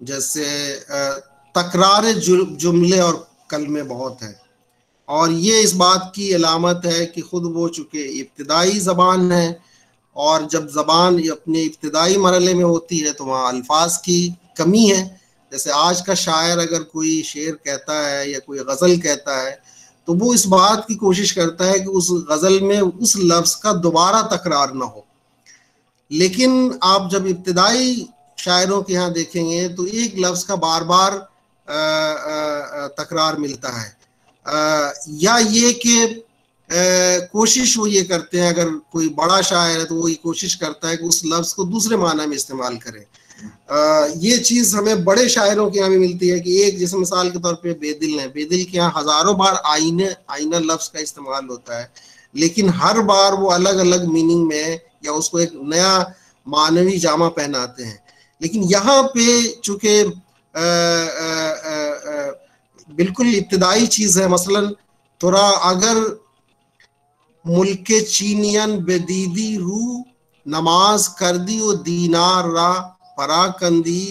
जैसे तकरार जुमले और कलमे बहुत है। और ये इस बात की अलामत है कि खुद वो चूँकि इब्तदाई ज़बान है, और जब ज़बान अपने इब्तदाई मरले में होती है तो वहाँ अल्फाज की कमी है। जैसे आज का शायर अगर कोई शेर कहता है या कोई गज़ल कहता है तो वो इस बात की कोशिश करता है कि उस गज़ल में उस लफ्ज़ का दोबारा तकरार ना हो। लेकिन आप जब इब्तदाई शायरों के यहाँ देखेंगे तो एक लफ्ज़ का बार बार तकरार मिलता है। आ, या ये कि कोशिश वो ये करते हैं अगर कोई बड़ा शायर है तो वो ये कोशिश करता है कि उस लफ्ज़ को दूसरे माना में इस्तेमाल करे। ये चीज़ हमें बड़े शायरों के यहाँ भी मिलती है कि एक जैसे मिसाल के तौर पे बेदिल है। बेदिल के यहाँ हज़ारों बार आईने, आईना लफ्ज़ का इस्तेमाल होता है। लेकिन हर बार वो अलग अलग मीनिंग में या उसको एक नया मानवी जामा पहनाते हैं। लेकिन यहाँ पे चूँकि बिल्कुल इब्तदाई चीज़ है, मसलन थोड़ा अगर मुल्क चीनियन बेदीदी रू नमाज़ कर दी, वो दीनार रा पराकंदी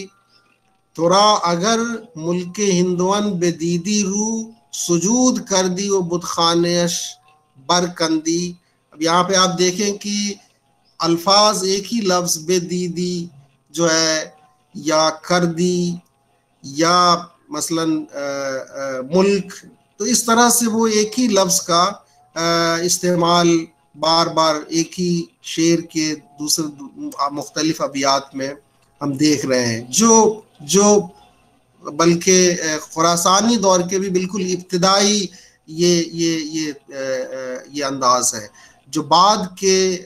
तुरा अगर मुल्क हिंदुअन बेदीदी रू सुजूद कर दी वो बुतखानश बरकंदी। अब यहाँ पे आप देखें कि अल्फाज एक ही लफ्ज़ बेदीदी जो है या कर दी या मसलन आ, आ, मुल्क तो इस तरह से वो एक ही लफ्ज़ का इस्तेमाल बार बार एक ही शेर के दूसरे मुख्तलिफ़ अबियात में हम देख रहे हैं। जो जो, बल्कि खुरासानी दौर के भी बिल्कुल इब्तदाई ये ये ये ये अंदाज है। जो बाद के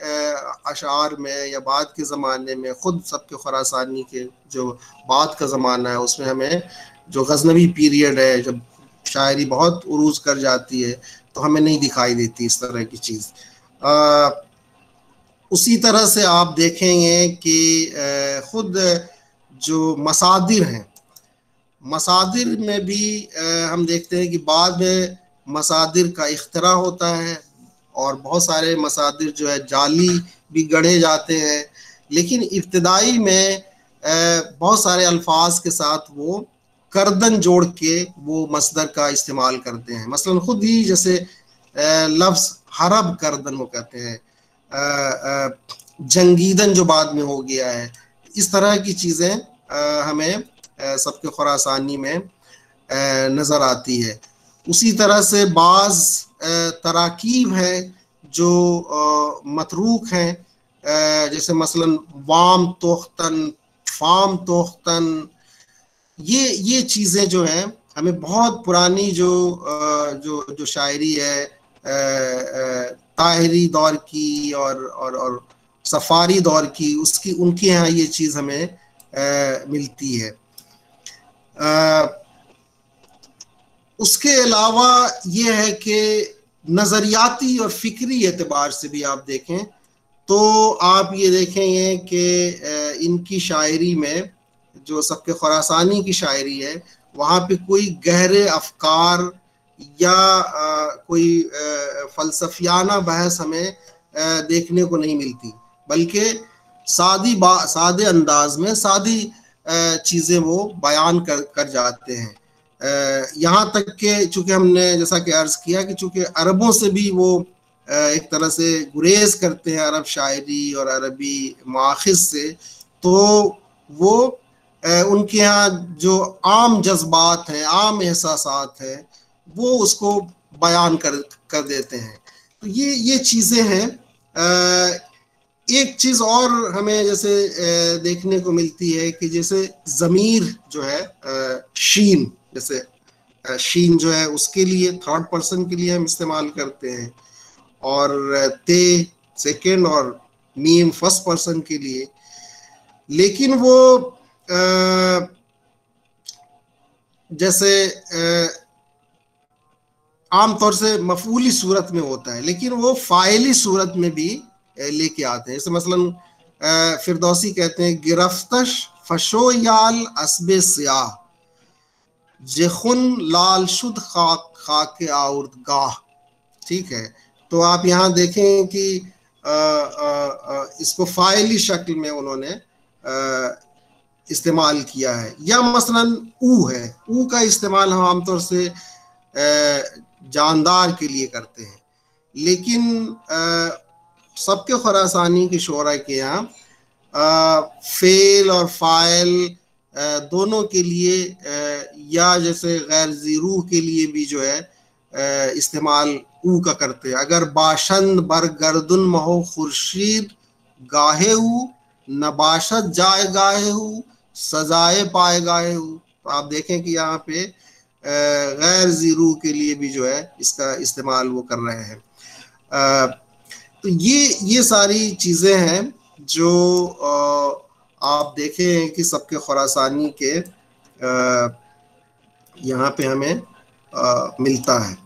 अशार में या बाद के ज़माने में ख़ुद सबके खुरासानी के जो बाद का ज़माना है, उसमें हमें जो गजनवी पीरियड है, जब शायरी बहुत उरूज कर जाती है तो हमें नहीं दिखाई देती इस तरह की चीज़। उसी तरह से आप देखेंगे कि ख़ुद जो मसादिर हैं, मसादिर में भी हम देखते हैं कि बाद में मसादिर का इख्तरा होता है और बहुत सारे मसादिर जो है जाली भी गढ़े जाते हैं। लेकिन इब्तदाई में बहुत सारे अल्फाज के साथ वो करदन जोड़ के वो मसदर का इस्तेमाल करते हैं। मसलन खुद ही जैसे लफ्ज़ हरब करदन वो कहते हैं। जंगीदन जो बाद में हो गया है, इस तरह की चीज़ें हमें सबके खुरासानी में नज़र आती है। उसी तरह से बाज़ तराकीब हैं, जो मतरूक हैं जैसे मसलन वाम तोख्तन, फाम तोख्तन, ये ये चीज़ें जो हैं, हमें बहुत पुरानी जो जो जो शायरी है ताहरी दौर की और और और सफारी दौर की उसकी उनके यहाँ ये चीज़ हमें आ, मिलती है। आ, उसके अलावा ये है कि नज़रियाती और फिक्री एतबार से भी आप देखें तो आप ये देखेंगे कि इनकी शायरी में जो सबके खुरासानी की शायरी है वहाँ पे कोई गहरे अफकार या आ, कोई फलसफियाना बहस हमें आ, देखने को नहीं मिलती। बल्कि सादी सादे अंदाज में सादी चीज़ें वो बयान कर कर जाते हैं। यहाँ तक के चूँकि हमने जैसा कि अर्ज़ किया कि चूँकि अरबों से भी वो एक तरह से गुरेज करते हैं अरब शायरी और अरबी माखिज से तो वो उनके यहाँ जो आम जज्बात हैं आम एहसास हैं वो उसको बयान कर कर देते हैं। तो ये ये चीज़ें हैं। एक चीज़ और हमें जैसे देखने को मिलती है कि जैसे ज़मीर जो है शीन, जैसे शीन जो है, उसके लिए थर्ड पर्सन के लिए हम इस्तेमाल करते हैं। और ते सेकेंड और मीम फ़र्स्ट पर्सन के लिए। लेकिन वो जैसे आमतौर से मफूली सूरत में होता है लेकिन वो फाइली सूरत में भी लेके आते हैं। जैसे मसलन फिरदौसी कहते हैं गिरफ्तश फशो याल असबे सियाह जेखुन लाल शुद्ध खाक खाके आउर्द गाह। ठीक है? तो आप यहाँ देखें कि आ, आ, आ, इसको फाइली शक्ल में उन्होंने इस्तेमाल किया है। या मसलन ऊ है। ऊ का इस्तेमाल हम आमतौर से जानदार के लिए करते हैं। लेकिन सबके खरासानी की शोरा के यहाँ फेल और फ़ाइल दोनों के लिए या जैसे गैर ज़ीरू के लिए भी जो है इस्तेमाल ऊ का करते हैं। अगर बाशंद बर गर्दन महो खुर्शीद गाहे ऊ नबाशत जाए गाहे हु सजाए पाए गाहे हु तो आप देखें कि यहाँ पे गैर ज़ीरू के लिए भी जो है इसका इस्तेमाल वो कर रहे हैं। तो ये ये सारी चीज़ें हैं जो आप देखें कि सबके खुरासानी के यहाँ पे हमें मिलता है।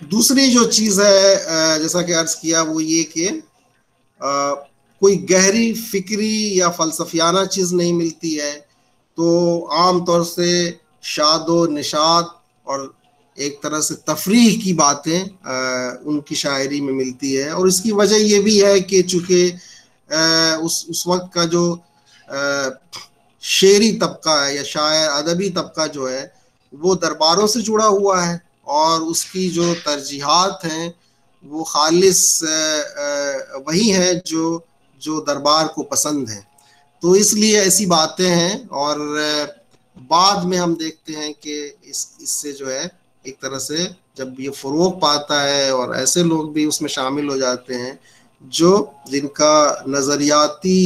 दूसरी जो चीज़ है जैसा कि अर्ज़ किया वो ये कि कोई गहरी फिक्री या फलसफियाना चीज़ नहीं मिलती है। तो आम तौर से शादो निशात और एक तरह से तफरीह की बातें उनकी शायरी में मिलती है। और इसकी वजह यह भी है कि चूँकि उस उस वक्त का जो शेरी तबका है या शायर अदबी तबका जो है, वो दरबारों से जुड़ा हुआ है और उसकी जो तरजीहत हैं, वो खालिस वही हैं जो जो दरबार को पसंद है। तो इसलिए ऐसी बातें हैं और बाद में हम देखते हैं कि इस, इससे जो है, एक तरह से जब ये फरोग पाता है और ऐसे लोग भी उसमें शामिल हो जाते हैं जो जिनका नज़रियाती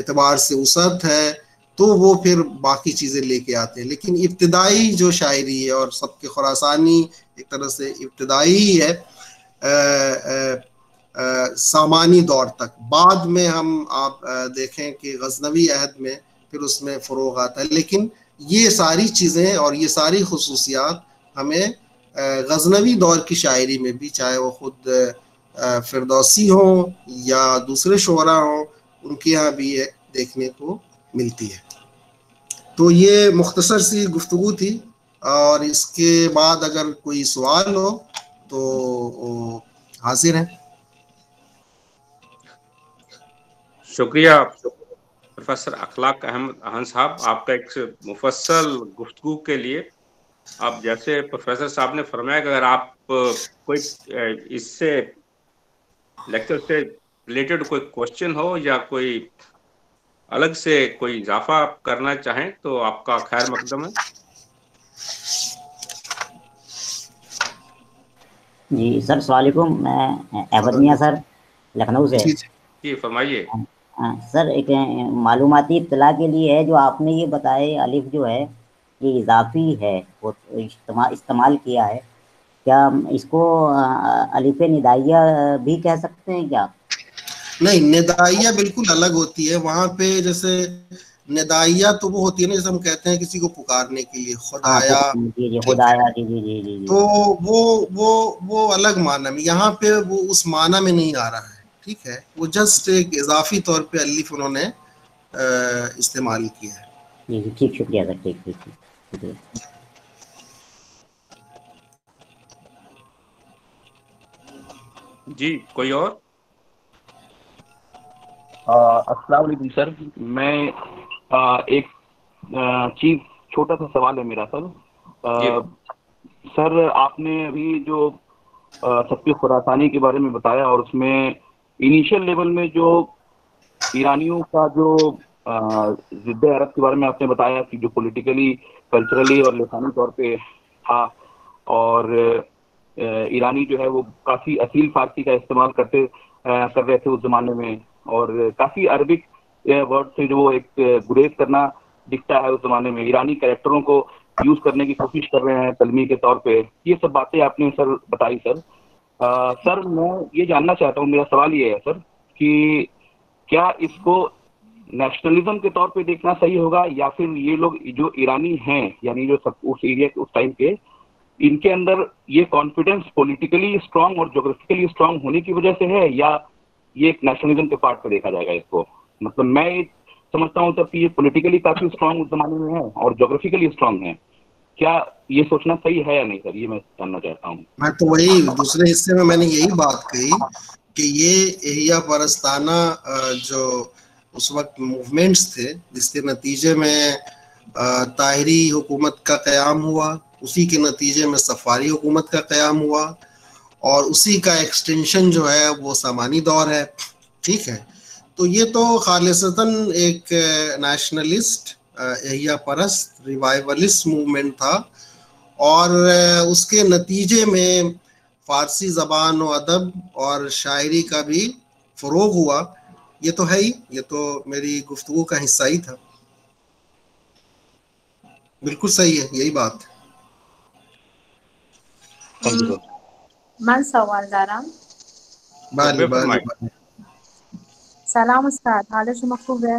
एतबार से उसत है तो वो फिर बाकी चीज़ें लेके आते हैं। लेकिन इब्तदाई जो शायरी है और सबके खुरासानी एक तरह से इब्तदाई है सामानी दौर तक। बाद में हम आप देखें कि गजनवी अहद में फिर उसमें फ़रोग आता है। लेकिन ये सारी चीज़ें और ये सारी खसूसियात हमें गजनवी दौर की शायरी में भी, चाहे वो खुद फिरदौसी हो या दूसरे शोरा हों, उनके यहाँ भी ये देखने को मिलती है। तो ये मुख्तसर सी गुफ्तु थी और इसके बाद अगर कोई सवाल हो तो हाजिर हैं।
शुक्रिया प्रोफेसर अखलाक अहमद अहन साहब आपका एक मुफसल गुफ्तु के लिए। आप जैसे प्रोफेसर साहब ने फरमाया कि अगर आप कोई इससे लेक्चर से रिलेटेड कोई क्वेश्चन हो या कोई अलग से कोई इजाफा आप करना चाहें तो आपका खैर मकदम है।
जी सर सवालेकुम मैं अहमद मियाँ सर लखनऊ से।
जी फरमाइए।
हाँ, सर एक मालूमती इतला के लिए है जो आपने ये बताए अलिफ जो है ये इजाफी है वो इस्तेमाल इस्तेमाल किया है। क्या इसको अलिफ निदाइया भी कह सकते हैं क्या?
नहीं निदाइया बिल्कुल अलग होती है। वहाँ पे जैसे निदाइया तो वो होती है ना जैसे हम कहते हैं किसी को पुकारने के लिए खुदाया। हाँ, जी जी खुदाया जी जी जी जी तो वो वो वो अलग माना में यहाँ पे वो उस माना में नहीं आ रहा है। ठीक है। वो जस्ट एक इजाफी तौर पे अलिफ उन्होंने इस्तेमाल किया है।
ठीक शुक्रिया सर ठीक ठीक
जी कोई और?
अस्सलाम वालेकुम सर। मैं आ, एक चीज़ छोटा सा सवाल है मेरा सर। आ, सर आपने अभी जो सबकी खुरासानी के बारे में बताया और उसमें इनिशियल लेवल में जो ईरानियों का जो जिद्द अरब के बारे में आपने बताया कि जो पॉलिटिकली कल्चरली और लसानी तौर पे था और ईरानी जो है वो काफ़ी असील फारसी का इस्तेमाल करते कर रहे थे उस ज़माने में और काफ़ी अरबिक वर्ड से जो एक गुरेज करना दिखता है उस ज़माने में। ईरानी कैरेक्टरों को यूज़ करने की कोशिश कर रहे हैं तलमी के तौर पे। ये सब बातें आपने सर बताई, सर। सर, मैं ये जानना चाहता हूँ, मेरा सवाल ये है, सर, कि क्या इसको नेशनलिज्म के तौर पे देखना सही होगा, या फिर ये लोग जो ईरानी हैं, यानी जो सब उस एरिया के, उस टाइम के, इनके अंदर ये कॉन्फिडेंस पॉलिटिकली स्ट्रांग और जोग्राफिकली स्ट्रांग होने की वजह से है, या ये एक नेशनलिज्म के पार्ट पे देखा जाएगा इसको? मतलब मैं समझता हूँ, सर, कि ये पोलिटिकली काफ़ी स्ट्रांग उस जमाने में है और जोग्राफिकली स्ट्रांग है। क्या ये सोचना सही है या नहीं सर? ये मैं जानना चाहता हूँ।
मैं तो वही दूसरे हिस्से में मैंने यही बात कही कि ये एहिया परस्ताना जो उस वक्त मूवमेंट्स थे, जिसके नतीजे में ताहरी हुकूमत का क़्याम हुआ, उसी के नतीजे में सफारी हुकूमत का क़्याम हुआ और उसी का एक्सटेंशन जो है वो सामानी दौर है। ठीक है? तो ये तो खालिसता एक नेशनलिस्ट एहिया परस्त रिवाइवलिस्ट मूवमेंट था और उसके नतीजे में फारसी ज़बान व अदब और शायरी का भी फ़रोग हुआ। ये तो है ही ये तो मेरी गुफ्तु का हिस्सा ही था। बिल्कुल सही है यही बात।
मन सवाल दाराम
बाले बाले,
सलाम उस्ताद हाल शुमा खूब है।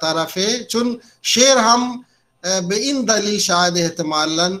तरफ चुन शेर हम बे इन दलील शायद एहतमालन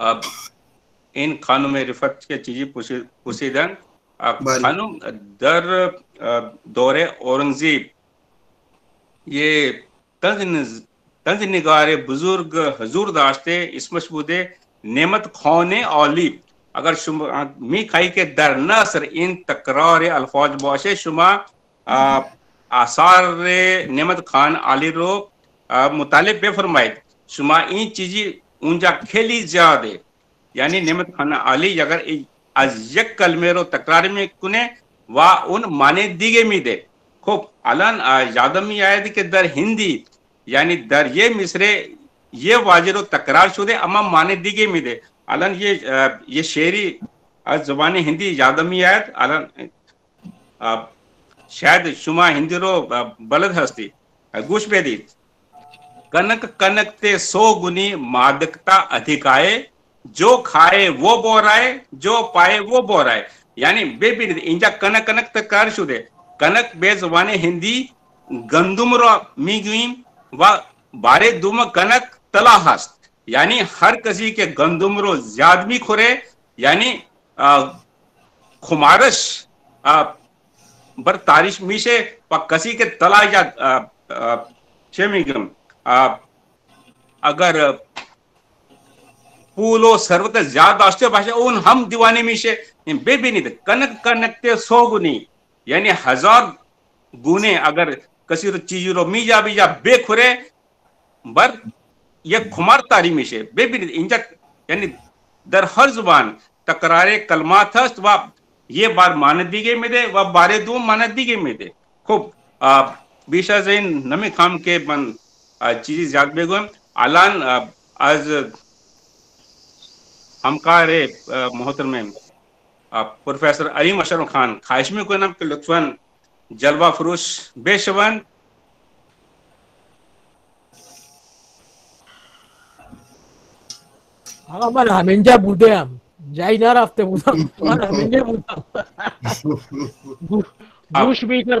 इन खानों में रिफत के चीज़ें पुसीदन खानों दर दौरे औरंगज़ेब ये तंज तंज निगार बुज़ुर्ग हजूर दाश्ते इसमश बुदे नेमत खौने औली। अगर शुमा मी खाई के दर नसर इन तकरार अल्फाज बाशे शुमा आसार नेमत खान आली रो मुतालिब बेफरमाइद शुमा इन चीजी ऊंजा खेली जादे यानी नेमत खाना आली, अगर आज यक कलमेरो तकरार में कुने, वा उन माने दिगे मी दे। खूब अलन यादमी आयद के दर हिंदी। यानी दर ये मिसरे, ये वाजिरो तकरार शुदे अमा माने दिगे मी दे। अलन ये ये शेरी जबान हिंदी यादमी आयत अलन शायद शुमा हिंदी रो बलद हस्ती। गुश बेदी कनक कनक ते सो गुनी मादकता अधिकाए। जो खाए वो बोराए, जो पाए वो बोराए। यानी बेबी इंजा कनक कनक तक कर शुदे कनक बेजबाने हिंदी गंदुम रो मिगुम व बारे दुम कनक तला हस्त यानी हर किसी के गंदुम रो ज्यादमी खुरे। यानी खुमारश बर तारिश मीशे कसी के तला या शेमिगम अगर अष्ट भाषा, उन हम दीवाने में से बेबी नहीं कनक कनकते सौ गुनी यानी हज़ार गुने अगर कसी चीज़ रो मी जा बेखुरे, बर, ये खुमार तारी में से बेबी नहीं इंजा यानी दर हर ज़ुबान, तकरारे कलमात हस्त व ये बार मानत दिगे में दे व बारे दो मानत दिगे में दे खूब बीशा जैन नमी खाम के बन Cici Ziyad Begum alan az hamkare muhterem professor Aleem Ashraf Khan खाश में कोई नाम लुत्फन जलवा फरूश बेशवन
हाँ मन हमेंजा बूढ़े हम जाई ना रास्ते बूढ़ा हमेंजा बूढ़ा घूस भी कर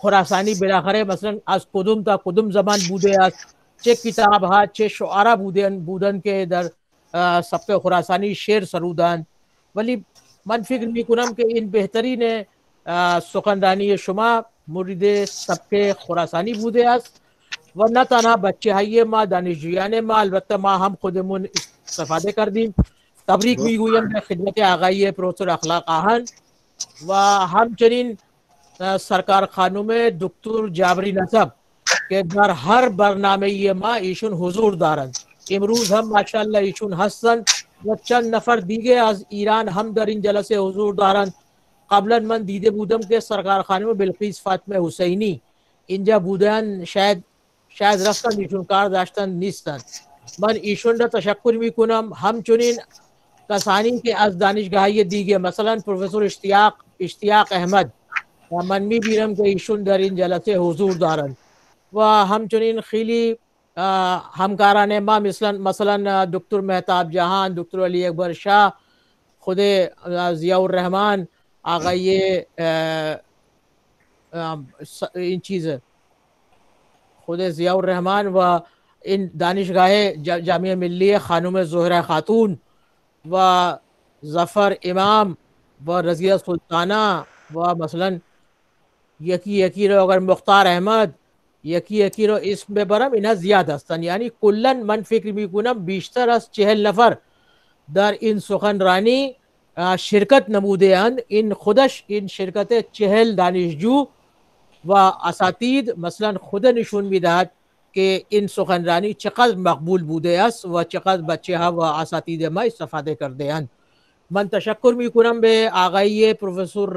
खुरासानी बिलाखर, मसलन आज कुदुम था कुदुम जबान बूदे आज, चे किताब हाथ चे शुआरा बूदन बूदन के इधर सबके खुरासानी शेर सरूदान। वली मन मनफिक कुनम के इन बेहतरीन सुखनदानी शुमा मुरीद सबके खुरासानी बूदे आज। वरना तना बच्चे हाइये माँ, दानिश जिया ने माँ अलबत् माँ, हम खुद मुन इस्तफादे कर दी। तबरीक हुई हुई हमने खिदमत आगाई प्रोसर अखलाक आहन। व हम चरीन सरकार खानों में दुक्तूर जाबरी नसब के दर हर बरनामे ये माँ ईशुन हजूर दारन। इमरूज हम माशा ईशुन हसन, व चंद नफर दीगे आज ईरान हम दरिन जलसे हजूर दारन। कबलन मन दीदे बूदम के सरकार खाने में बिल्किस फातम हुसैनी। इंजा बूदन शायद शायद रफ्तन ईशुन कार दाश्तन निस्तन। मन ईशुन तशक्र भी कुनम, हम चुनिन कसानी के अज दानिश गहाइये दीगे। मसलन प्रोफेसर इश्तियाक इश्तियाक अहमद। मनमी बीरम जईशुन दरिन जलसे हुजूर दारन व हमचुनिन खीली हमकारा ने माँ मसलन मसलन डॉक्टर मेहताब जहाँ डॉक्टर अली अकबर शाह खुद ज़ियाउररहमान आगा ये इन चीज़ खुद ज़ियाउररहमान व इन दानिश गाह जा, जामिया मिली खानुम जहरा खातून व जफ़र इमाम व रज़िया सुल्ताना व मसलन यकी यकी रो अगर मुख्तार अहमद, यकी यकी रो इसम बरम इन्हें जियाद हस्तन यानी कुल्लन मन फ़िक्र बिकुनम बीशतर अस चहल नफर। दर इन सुखन रानी शिरकत नमूद अंद इन खुदश, इन शिरकत चहल दानिशजू व असातीद मसला खुद नशून विदात के इन सुखन रानी चकद मकबूल बूदे अस, व चकद बच्चे व असातीद मा इस्तफ़ादे कर दे अंद मन तशक्र गुनम बे आगाइए प्रोफेसर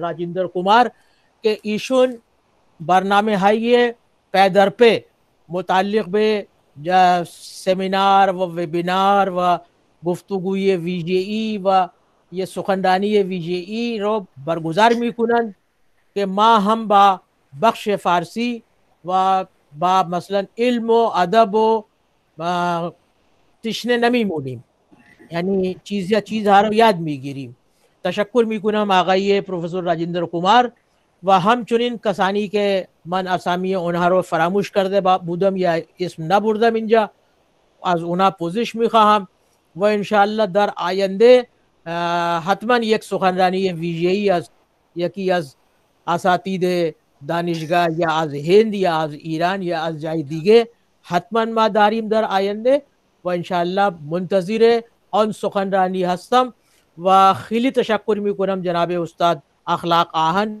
राजेंद्र कुमार के ईशुन बरनामे हाइए पैदर पे मुतल सेमिनार व वेबिनार व गुफ्तु ये वी जे ई व ये सुखनदानी वी जे ई रो बरगुजार मिकुनन के माँ हम बा बख्श फारसी व बा मसलन इल्म व अदब व तश्न नमी मोनीम यानी चीज़ या चीज़ हारो याद मी गिरी। तशक्र मी कुनम आगाइए प्रोफेसर राजेंद्र कुमार व हम चुनिन कसानी के मन असामी उन्हारो फरामोश कर दे बुदम, या इसम न बुरदम इंजा। आज उन्हा पोजिश में खाहम। व इनशा दर आयंदे हतमन एक सुखानरानी वीजई अज यकी अज असातीद दानिशगा, या आज हिंद, या आज ईरान, या आज जाय दीगे हतमन मा दारिम दर आयंदे व इन मुंतजर अन सुखानरानी हस्तम। व खिली तशक्र में कुनम जनाब उस्ताद, अखलाक आहन।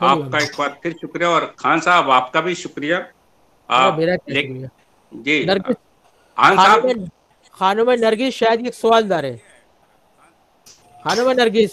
आपका एक बार फिर शुक्रिया और खान साहब आपका भी शुक्रिया आप जी खान साहब
खानों नरगिस शायद एक सवाल दार है खानों नरगिस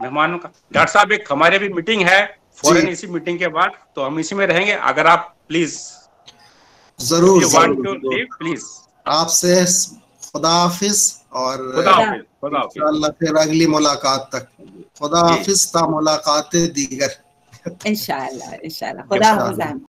मेहमानों का डॉक्टर साहब एक हमारे भी मीटिंग है फौरन इसी मीटिंग के बाद तो हम इसी में रहेंगे अगर आप प्लीज
जरूर
प्लीज
आपसे खुदा हाफिज और
खुदा
फिर अगली मुलाकात तक खुदा हाफिज ता मुलाकात दीगर
इंशाल्लाह इंशाल्लाह खुदा हाफिज